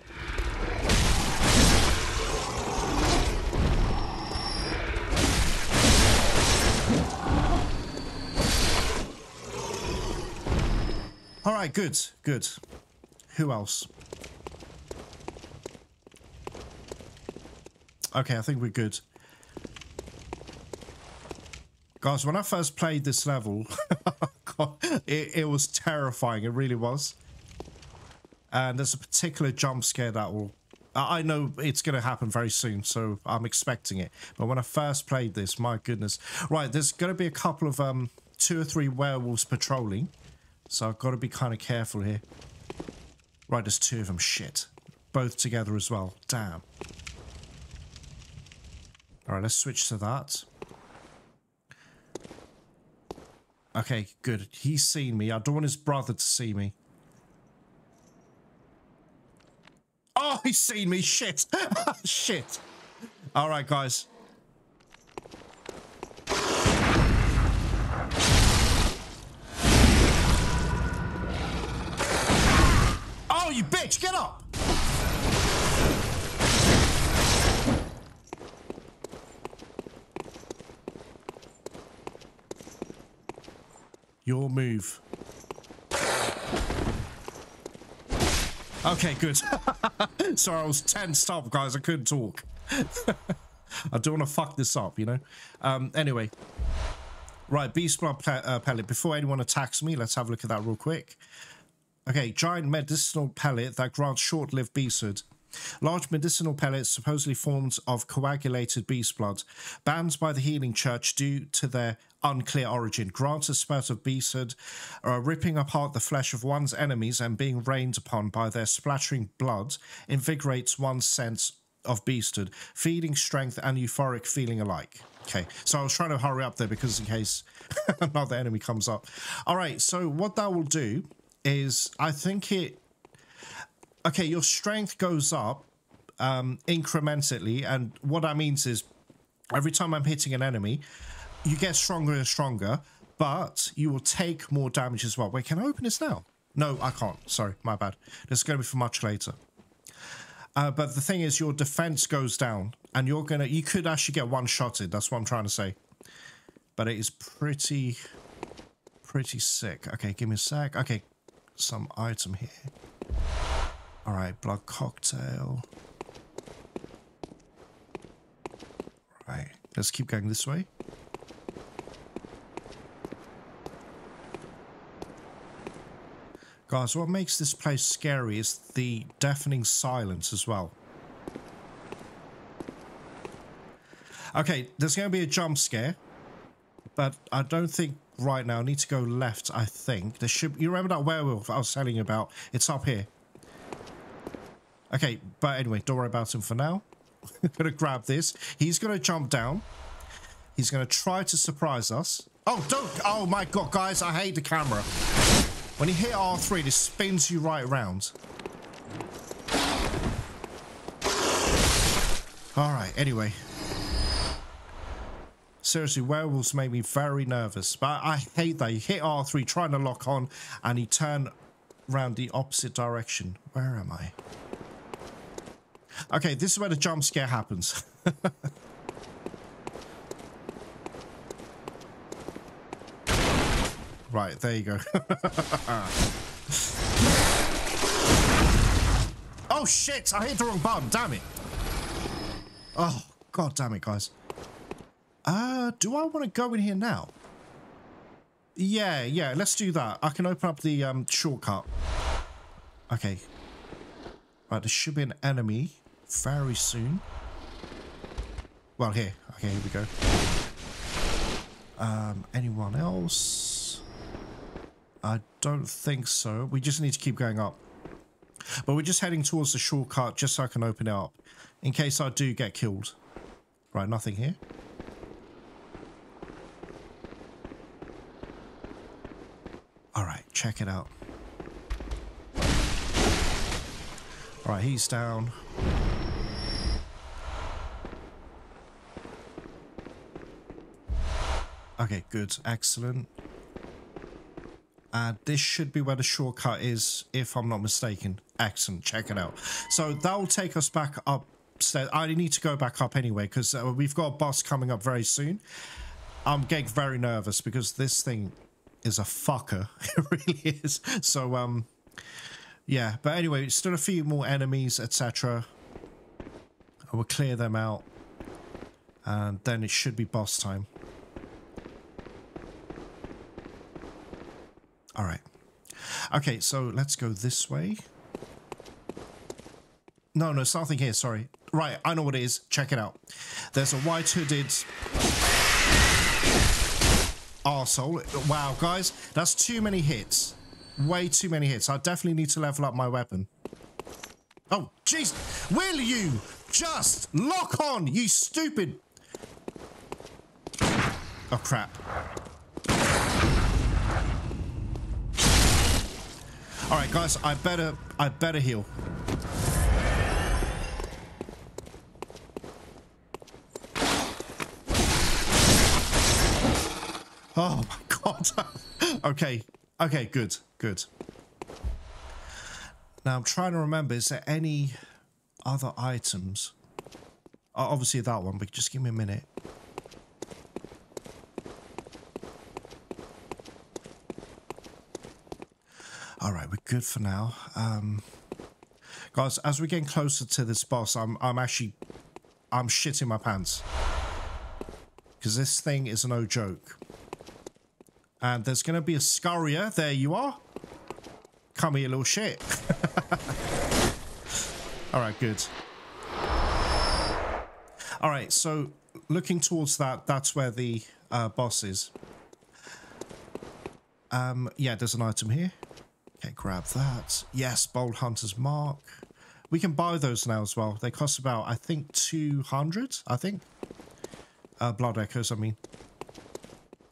All right, good, good. Who else? Okay, I think we're good. Guys, when I first played this level, it, it was terrifying. It really was. And there's a particular jump scare that will... I know it's going to happen very soon, so I'm expecting it. But when I first played this, my goodness. Right, there's going to be a couple of um, two or three werewolves patrolling. So I've got to be kind of careful here. Right, there's two of them. Shit. Both together as well. Damn. Alright, let's switch to that. Okay, good. He's seen me. I don't want his brother to see me. Oh, he's seen me. Shit. Shit. Alright, guys. Oh, you bitch! Get up! Your move. Okay, good. Sorry, I was tensed up, guys. I couldn't talk. I don't want to fuck this up, you know? Um, anyway. Right, Beast Blood uh, Pellet. Before anyone attacks me, let's have a look at that real quick. Okay, giant medicinal pellet that grants short-lived beasthood. Large medicinal pellets supposedly formed of coagulated beast blood, banned by the Healing Church due to their unclear origin, grants a spurt of beasthood, uh, ripping apart the flesh of one's enemies and being rained upon by their splattering blood, invigorates one's sense of beasthood, feeding strength and euphoric feeling alike. Okay, so I was trying to hurry up there because in case another enemy comes up. All right, so what that will do is I think it okay, your strength goes up um, incrementally, and what that means is every time I'm hitting an enemy, you get stronger and stronger, but you will take more damage as well. Wait, can I open this now? No, I can't. Sorry, my bad. This is going to be for much later. Uh, but the thing is, your defense goes down, and you're gonna you could actually get one shotted. That's what I'm trying to say. But it is pretty, pretty sick. Okay, give me a sec. Okay, some item here. All right, blood cocktail. Right, let's keep going this way. Guys, what makes this place scary is the deafening silence as well. Okay, there's going to be a jump scare. But I don't think right now. I need to go left, I think. There should... You remember that werewolf I was telling you about? It's up here. Okay, but anyway, don't worry about him for now. I'm going to grab this. He's going to jump down. He's going to try to surprise us. Oh, don't... Oh, my God, guys, I hate the camera. When you hit R3, it spins you right around. All right, anyway. Seriously, werewolves make me very nervous. But I hate that. You hit R3 trying to lock on and you turn around the opposite direction. Where am I? Okay, this is where the jump scare happens. right, there you go. oh shit, I hit the wrong button, damn it. Oh, god damn it, guys. Uh, do I want to go in here now? Yeah, yeah, let's do that. I can open up the um, shortcut. Okay. Right, there should be an enemy very soon. Well, here. Okay, here we go. Um, anyone else? I don't think so. We just need to keep going up. But we're just heading towards the shortcut just so I can open it up. In case I do get killed. Right, nothing here. Alright, check it out. Alright, he's down. Okay, good. Excellent. And this should be where the shortcut is, if I'm not mistaken. Excellent. Check it out. So that will take us back upstairs. I need to go back up anyway, because uh, we've got a boss coming up very soon. I'm getting very nervous because this thing is a fucker. it really is. So, um, yeah. But anyway, still a few more enemies, etc. We'll clear them out. And then it should be boss time. All right. Okay, so let's go this way. No, no, something here, sorry. Right, I know what it is. Check it out. There's a white hooded arsehole. Wow, guys, that's too many hits. Way too many hits. I definitely need to level up my weapon. Oh, jeez. Will you just lock on, you stupid... Oh, crap. All right, guys, I better, I better heal. Oh my god. okay. Okay, good. Good. Now I'm trying to remember, is there any other items? Obviously that one, but just give me a minute. All right, we're good for now. Um, guys, as we're getting closer to this boss, I'm I'm actually I'm shitting my pants because this thing is no joke. And there's going to be a scurrier. There you are. Come here, little shit. All right, good. All right, so looking towards that, that's where the uh, boss is. Um, yeah, there's an item here. Okay, grab that. Yes, Bold Hunter's Mark. We can buy those now as well. They cost about, I think, 200, I think. Uh, Blood Echoes, I mean.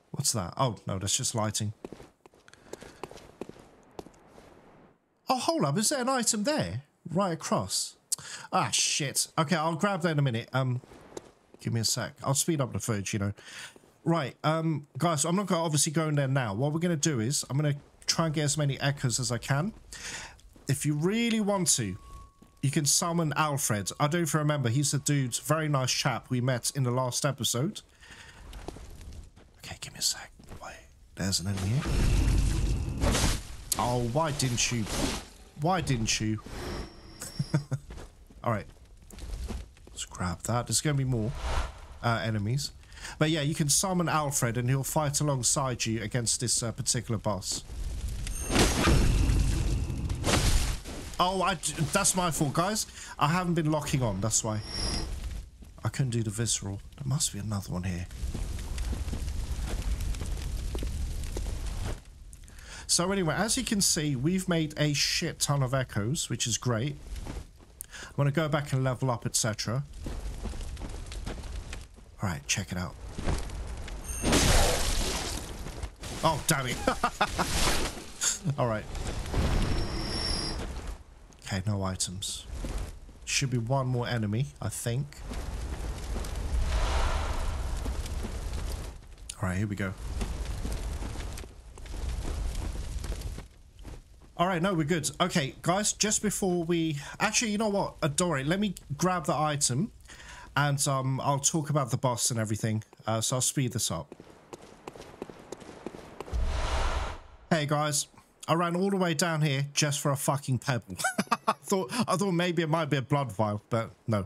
What's that? Oh, no, that's just lighting. Oh, hold Is there an item there? Right across. Ah, shit. Okay, I'll grab that in a minute. Um, Give me a sec. I'll speed up the footage, you know. Right, um, guys, I'm not going to obviously go in there now. What we're going to do is I'm going to try and get as many echoes as I can. If you really want to, you can summon Alfred. I don't remember. He's the dude, very nice chap we met in the last episode. Okay, give me a sec. Wait, there's an enemy here. Oh, why didn't you? Why didn't you? All right. Let's grab that. There's going to be more uh, enemies. But yeah, you can summon Alfred and he'll fight alongside you against this uh, particular boss. Oh, I, that's my fault, guys. I haven't been locking on. That's why. I couldn't do the visceral. There must be another one here. So anyway, as you can see, we've made a shit ton of echoes, which is great. I'm going to go back and level up, etc. Alright, check it out. Oh, damn it. Alright. Okay, no items. Should be one more enemy, I think. Alright, here we go. Alright, no, we're good. Okay, guys, just before we... Actually, you know what? Adore Let me grab the item and um, I'll talk about the boss and everything. Uh, so I'll speed this up. Hey, guys. I ran all the way down here just for a fucking pebble. I thought I thought maybe it might be a blood vial, but no.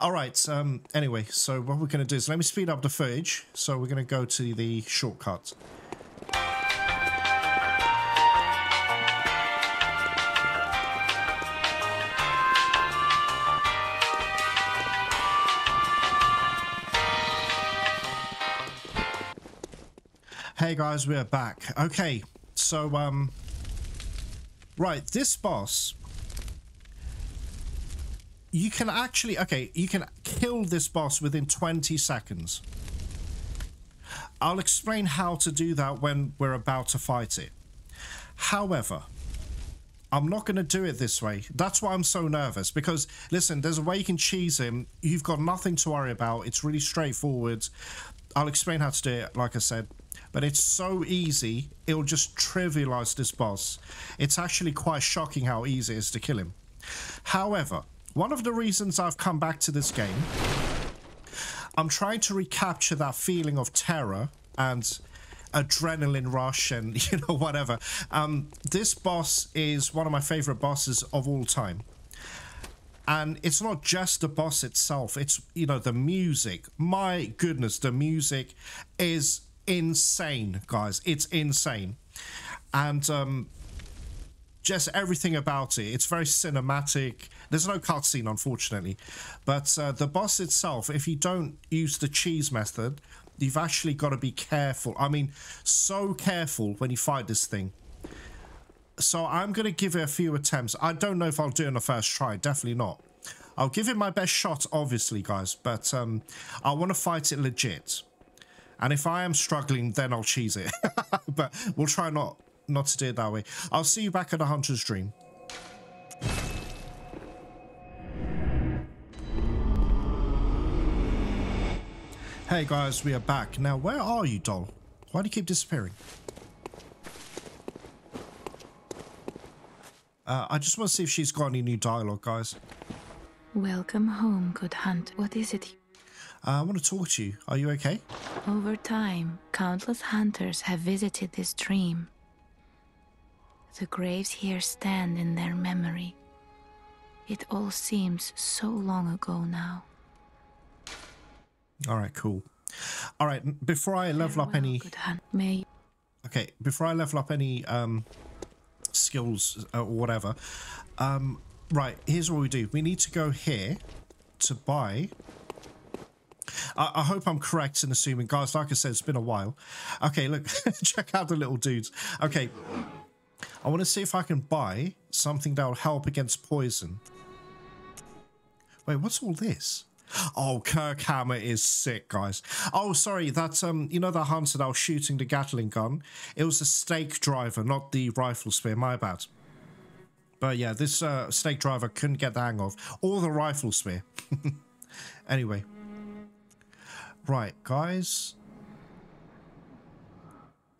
All right. Um. Anyway, so what we're going to do is let me speed up the footage. So we're going to go to the shortcut. Hey guys, we're back. Okay, so um right, this boss you can actually okay, you can kill this boss within 20 seconds. I'll explain how to do that when we're about to fight it. However, I'm not going to do it this way. That's why I'm so nervous. Because, listen, there's a way you can cheese him. You've got nothing to worry about. It's really straightforward. I'll explain how to do it, like I said but it's so easy, it'll just trivialize this boss. It's actually quite shocking how easy it is to kill him. However, one of the reasons I've come back to this game, I'm trying to recapture that feeling of terror and adrenaline rush and, you know, whatever. Um, this boss is one of my favorite bosses of all time. And it's not just the boss itself, it's, you know, the music. My goodness, the music is insane, guys. It's insane. And um, just everything about it. It's very cinematic. There's no cutscene, unfortunately. But uh, the boss itself, if you don't use the cheese method, you've actually got to be careful. I mean, so careful when you fight this thing. So I'm going to give it a few attempts. I don't know if I'll do it on the first try. Definitely not. I'll give it my best shot, obviously, guys. But um, I want to fight it legit. And if I am struggling, then I'll cheese it. but we'll try not not to do it that way. I'll see you back at the Hunter's Dream. Hey guys, we are back. Now, where are you, doll? Why do you keep disappearing? Uh, I just want to see if she's got any new dialogue, guys. Welcome home, good hunt. What is it uh, I want to talk to you. Are you okay? Over time, countless hunters have visited this stream. The graves here stand in their memory. It all seems so long ago now. All right, cool. All right, before I level Farewell, up any... May... Okay, before I level up any um, skills uh, or whatever, um, right, here's what we do. We need to go here to buy I, I, hope I'm correct in assuming, guys, like I said, it's been a while. Okay, look, check out the little dudes. Okay, I want to see if I can buy something that will help against poison. Wait, what's all this? Oh, Kirkhammer is sick, guys. Oh, sorry, that's, um, you know that hunter that was shooting the Gatling gun? It was a stake driver, not the rifle spear, my bad. But yeah, this uh, stake driver couldn't get the hang of, or the rifle spear. anyway. Right, guys.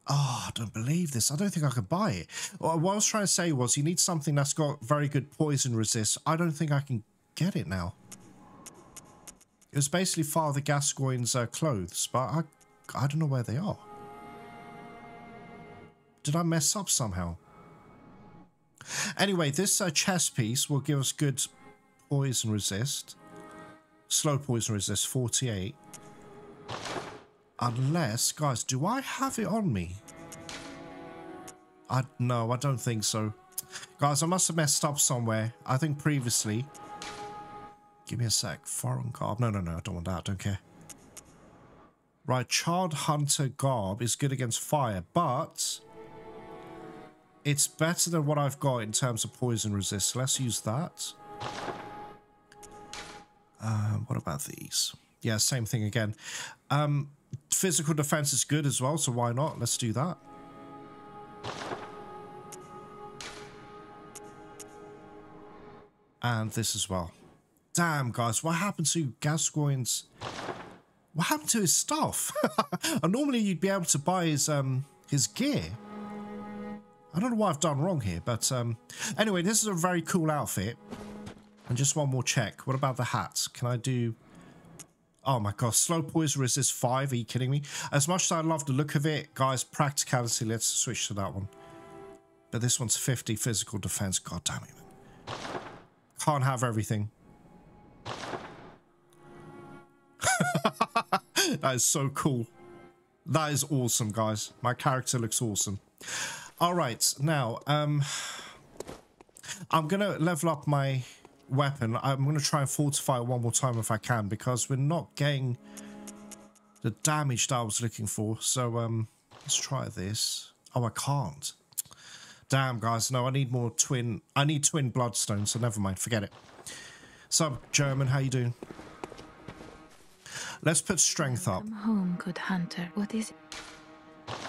Oh, I don't believe this. I don't think I can buy it. What I was trying to say was you need something that's got very good poison resist. I don't think I can get it now. It was basically Father Gascoigne's uh, clothes, but I, I don't know where they are. Did I mess up somehow? Anyway, this uh, chest piece will give us good poison resist. Slow poison resist, 48. Unless, guys, do I have it on me? I No, I don't think so. Guys, I must have messed up somewhere. I think previously. Give me a sec. Foreign garb. No, no, no. I don't want that. I Don't care. Right, Charred Hunter garb is good against fire, but it's better than what I've got in terms of poison resist. Let's use that. Um, what about these? Yeah, same thing again. Um, physical defense is good as well, so why not? Let's do that. And this as well. Damn, guys, what happened to Gascoigne's... What happened to his stuff? and normally you'd be able to buy his um his gear. I don't know what I've done wrong here, but um anyway, this is a very cool outfit. And just one more check. What about the hats? Can I do... Oh my god, slow poison resist 5. Are you kidding me? As much as I love the look of it, guys, practicality, let's switch to that one. But this one's 50 physical defense. God damn it. Can't have everything. that is so cool. That is awesome, guys. My character looks awesome. All right, now, um, I'm going to level up my weapon. I'm going to try and fortify it one more time if I can because we're not getting the damage that I was looking for. So um, let's try this. Oh, I can't. Damn, guys. No, I need more twin. I need twin bloodstone, so never mind. Forget it. So, Gehrman, how you doing? Let's put strength up. Come home, good hunter. What is it?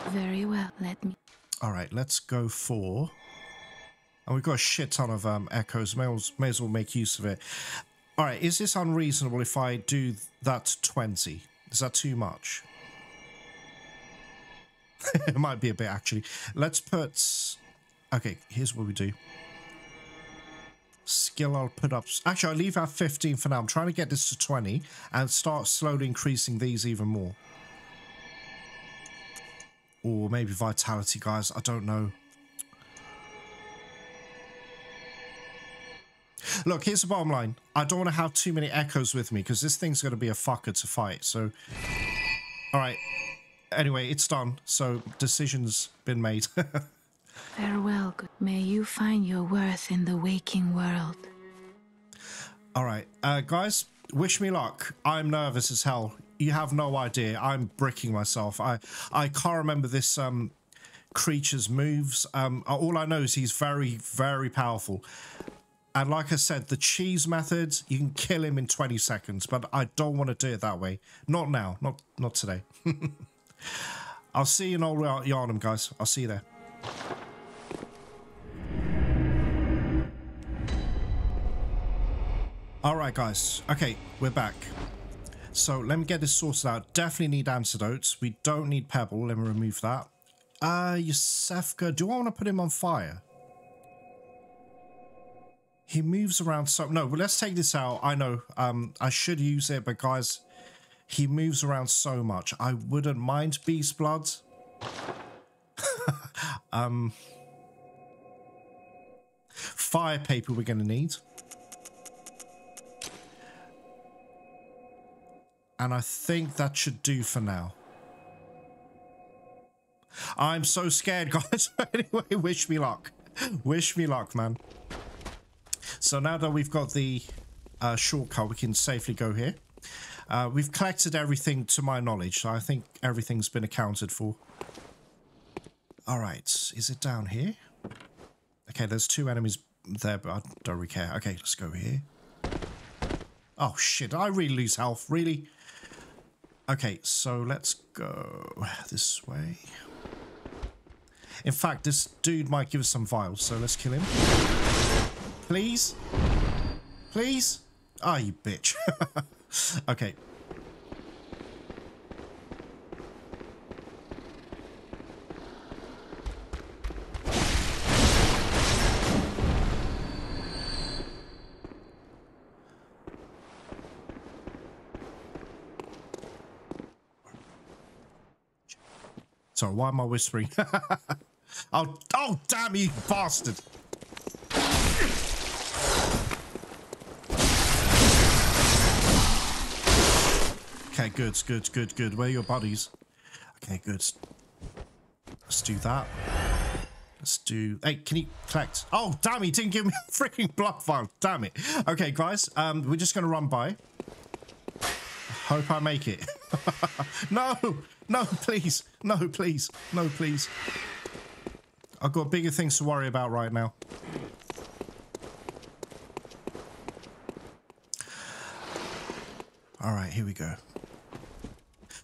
Very well, let me. All right, let's go for... And we've got a shit ton of um, echoes. May as, may as well make use of it. All right, is this unreasonable if I do that 20? Is that too much? it might be a bit, actually. Let's put... Okay, here's what we do. Skill I'll put up... Actually, I'll leave at 15 for now. I'm trying to get this to 20 and start slowly increasing these even more. Or maybe Vitality, guys. I don't know. Look, here's the bottom line. I don't want to have too many echoes with me because this thing's going to be a fucker to fight. So, all right. Anyway, it's done. So, decision's been made. Farewell, good. May you find your worth in the waking world. all right. Uh, guys, wish me luck. I'm nervous as hell. You have no idea. I'm bricking myself. I, I can't remember this um, creature's moves. Um, all I know is he's very, very powerful. And like I said, the cheese method, you can kill him in 20 seconds, but I don't want to do it that way. Not now. Not not today. I'll see you in Old Yharnam, guys. I'll see you there. All right, guys. Okay, we're back. So let me get this sorted out. Definitely need antidotes. We don't need pebble. Let me remove that. Uh, Iosefka, do I want to put him on fire? He moves around so... No, let's take this out. I know. Um, I should use it, but guys, he moves around so much. I wouldn't mind Beast Blood. um, fire paper we're going to need. And I think that should do for now. I'm so scared, guys. anyway, wish me luck. Wish me luck, man. So now that we've got the uh, shortcut, we can safely go here. Uh, we've collected everything to my knowledge, so I think everything's been accounted for. All right, is it down here? Okay, there's two enemies there, but I don't really care. Okay, let's go here. Oh shit, I really lose health, really? Okay, so let's go this way. In fact, this dude might give us some vials, so let's kill him. Please? Please? Ah, oh, you bitch. okay. Sorry, why am I whispering? oh, oh, damn you, bastard! Okay, good, good, good, good. Where are your bodies? Okay, good. Let's do that. Let's do. Hey, can you collect? Oh, damn! He didn't give me a freaking blood vial. Damn it. Okay, guys. Um, we're just gonna run by. Hope I make it. no, no, please, no, please, no, please. I've got bigger things to worry about right now. All right, here we go.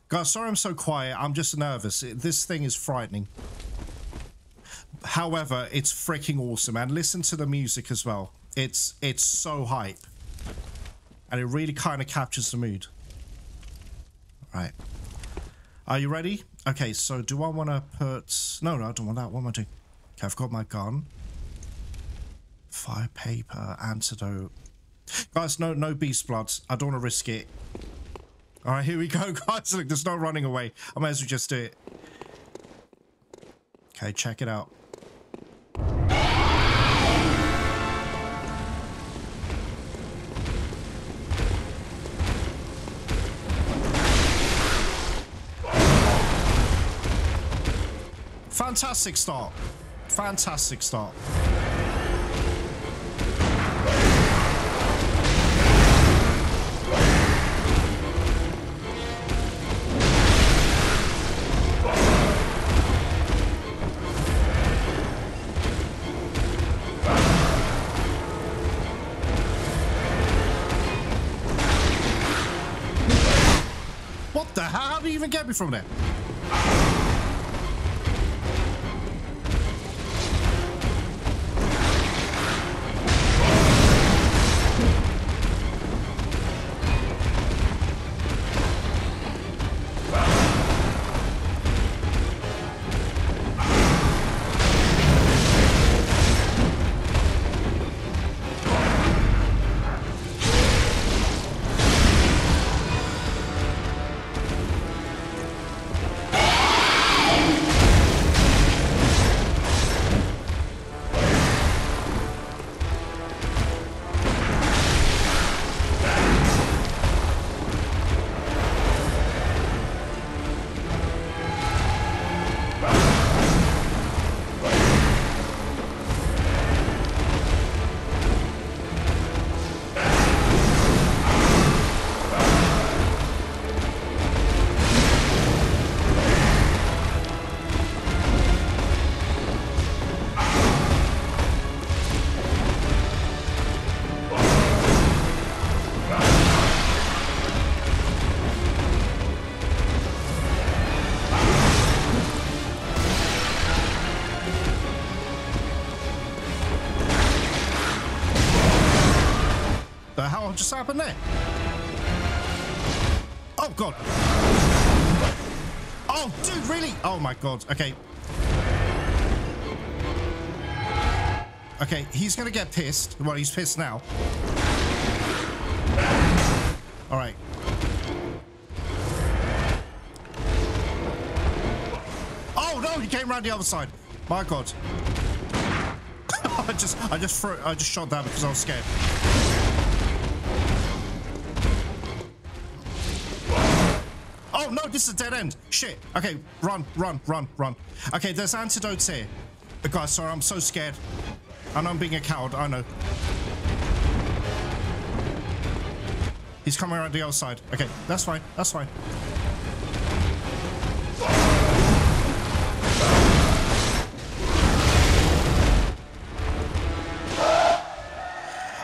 Guys, sorry I'm so quiet. I'm just nervous. This thing is frightening. However, it's freaking awesome. And listen to the music as well. It's it's so hype. And it really kind of captures the mood. Right. Are you ready? Okay, so do I want to put... No, no, I don't want that. What am I doing? Okay, I've got my gun. Fire paper, antidote. Guys, no, no beast bloods. I don't want to risk it. All right, here we go, guys. Look, there's no running away. I might as well just do it. Okay, check it out. Fantastic start. Fantastic start. From there? Just happened there? Oh, God. Oh, dude, really? Oh, my God. Okay. Okay, he's gonna get pissed. Well, he's pissed now. All right. Oh no, he came around the other side. My God. I just, I just, threw, I just shot that because I was scared. A dead end. Shit. Okay, run, run, run, run. Okay, there's antidotes here. Guys, sorry, I'm so scared. And I'm being a coward, I know. He's coming around the other side. Okay, that's fine, that's fine.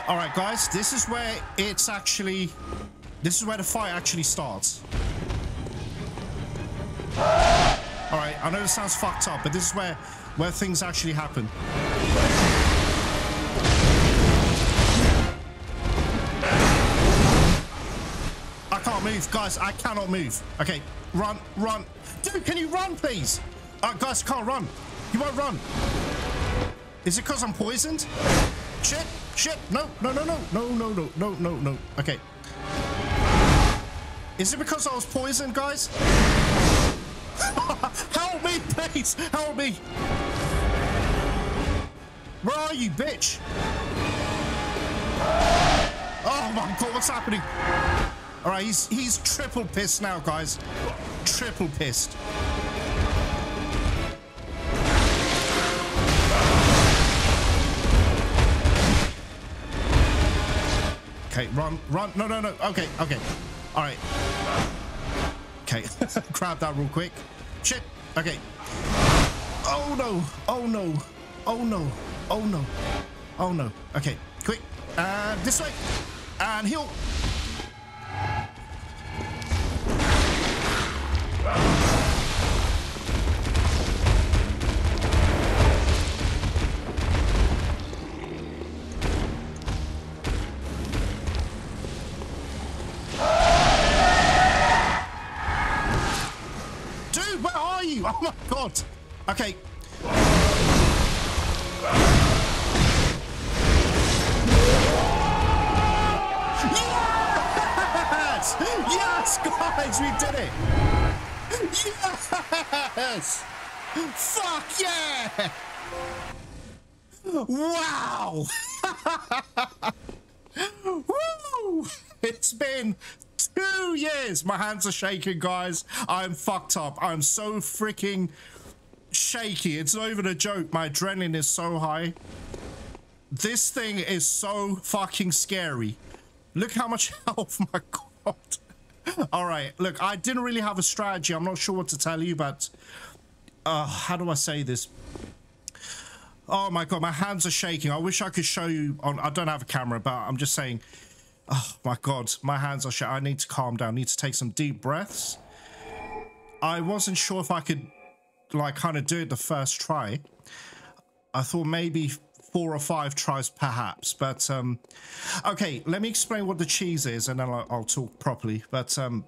All right, guys, this is where it's actually, this is where the fight actually starts. All right, I know this sounds fucked up, but this is where, where things actually happen. I can't move, guys. I cannot move. Okay, run, run. Dude, can you run, please? Uh, guys, I can't run. You won't run. Is it because I'm poisoned? Shit, shit. No, no, no, no, no, no, no, no, no, no. Okay. Is it because I was poisoned, guys? Help me, please! Help me! Where are you, bitch? Oh my god, what's happening? Alright, he's he's triple pissed now, guys. Triple pissed. Okay, run, run. No, no, no. Okay, okay. All right. Okay, grab that real quick. Shit. Okay. Oh no. Oh no. Oh no. Oh no. Oh no. Okay, quick. And this way. And heal. God. Okay. Yes! Yes, guys, we did it! Yes! Fuck yeah! Wow! Woo! It's been two years. My hands are shaking, guys. I'm fucked up. I'm so freaking shaky. It's not even a joke. My adrenaline is so high. This thing is so fucking scary. Look how much health, my god. All right, look, I didn't really have a strategy. I'm not sure what to tell you, but uh, how do I say this? Oh my god, my hands are shaking. I wish I could show you on. I don't have a camera, but I'm just saying. Oh my god, my hands are shaking. I need to calm down. I need to take some deep breaths. I wasn't sure if I could, like, kind of do it the first try. I thought maybe four or five tries perhaps but um okay let me explain what the cheese is and then i'll, I'll talk properly. But um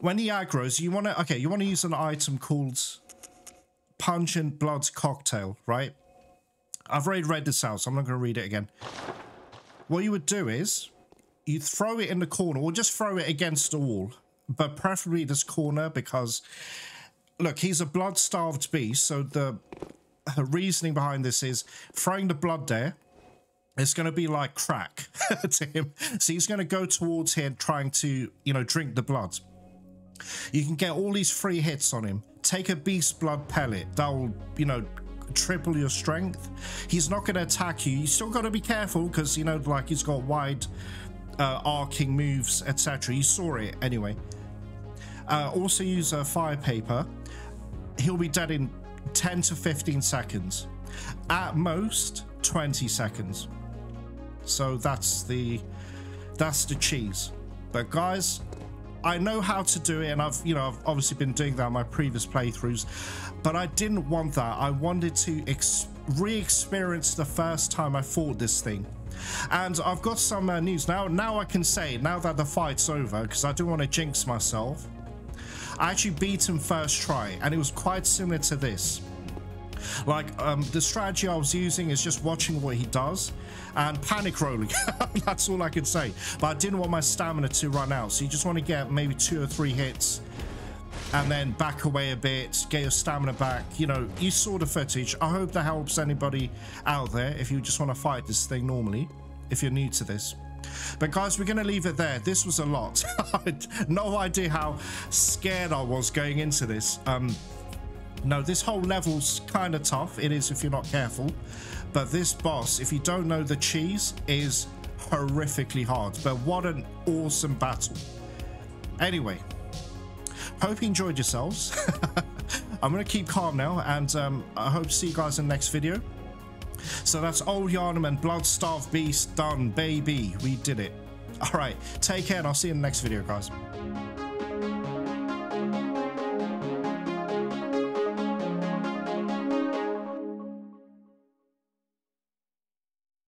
when he aggroes you want to okay you want to use an item called pungent blood cocktail right? I've already read this out so i'm not going to read it again. What you would do is you throw it in the corner or just throw it against the wall but preferably this corner because look he's a blood starved beast so the reasoning behind this is throwing the blood there it's going to be like crack to him. So he's going to go towards here trying to you know drink the blood. You can get all these free hits on him. Take a beast blood pellet that will you know triple your strength. He's not going to attack you. You still got to be careful because you know like he's got wide uh, arcing moves etc you saw it anyway. Uh, also use a uh, fire paper he'll be dead in 10 to 15 seconds. At most 20 seconds. So that's the that's the cheese. But guys i know how to do it and i've you know i've obviously been doing that in my previous playthroughs but i didn't want that. I wanted to re-experience the first time i fought this thing. And i've got some uh, news. Now now i can say now that the fight's over because i don't want to jinx myself I actually beat him first try, and it was quite similar to this. Like, um, the strategy I was using is just watching what he does and panic rolling. That's all I could say. But I didn't want my stamina to run out, so you just want to get maybe two or three hits and then back away a bit, get your stamina back. You know, you saw the footage. I hope that helps anybody out there if you just want to fight this thing normally, if you're new to this. But guys, we're going to leave it there. This was a lot. No idea how scared I was going into this. Um, no, this whole level's kind of tough. It is if you're not careful. But this boss, if you don't know the cheese, is horrifically hard. But what an awesome battle. Anyway, hope you enjoyed yourselves. I'm going to keep calm now, and um, I hope to see you guys in the next video. So that's Old Yharnam and Bloodstarved Beast done, baby. We did it. All right, take care, and I'll see you in the next video, guys.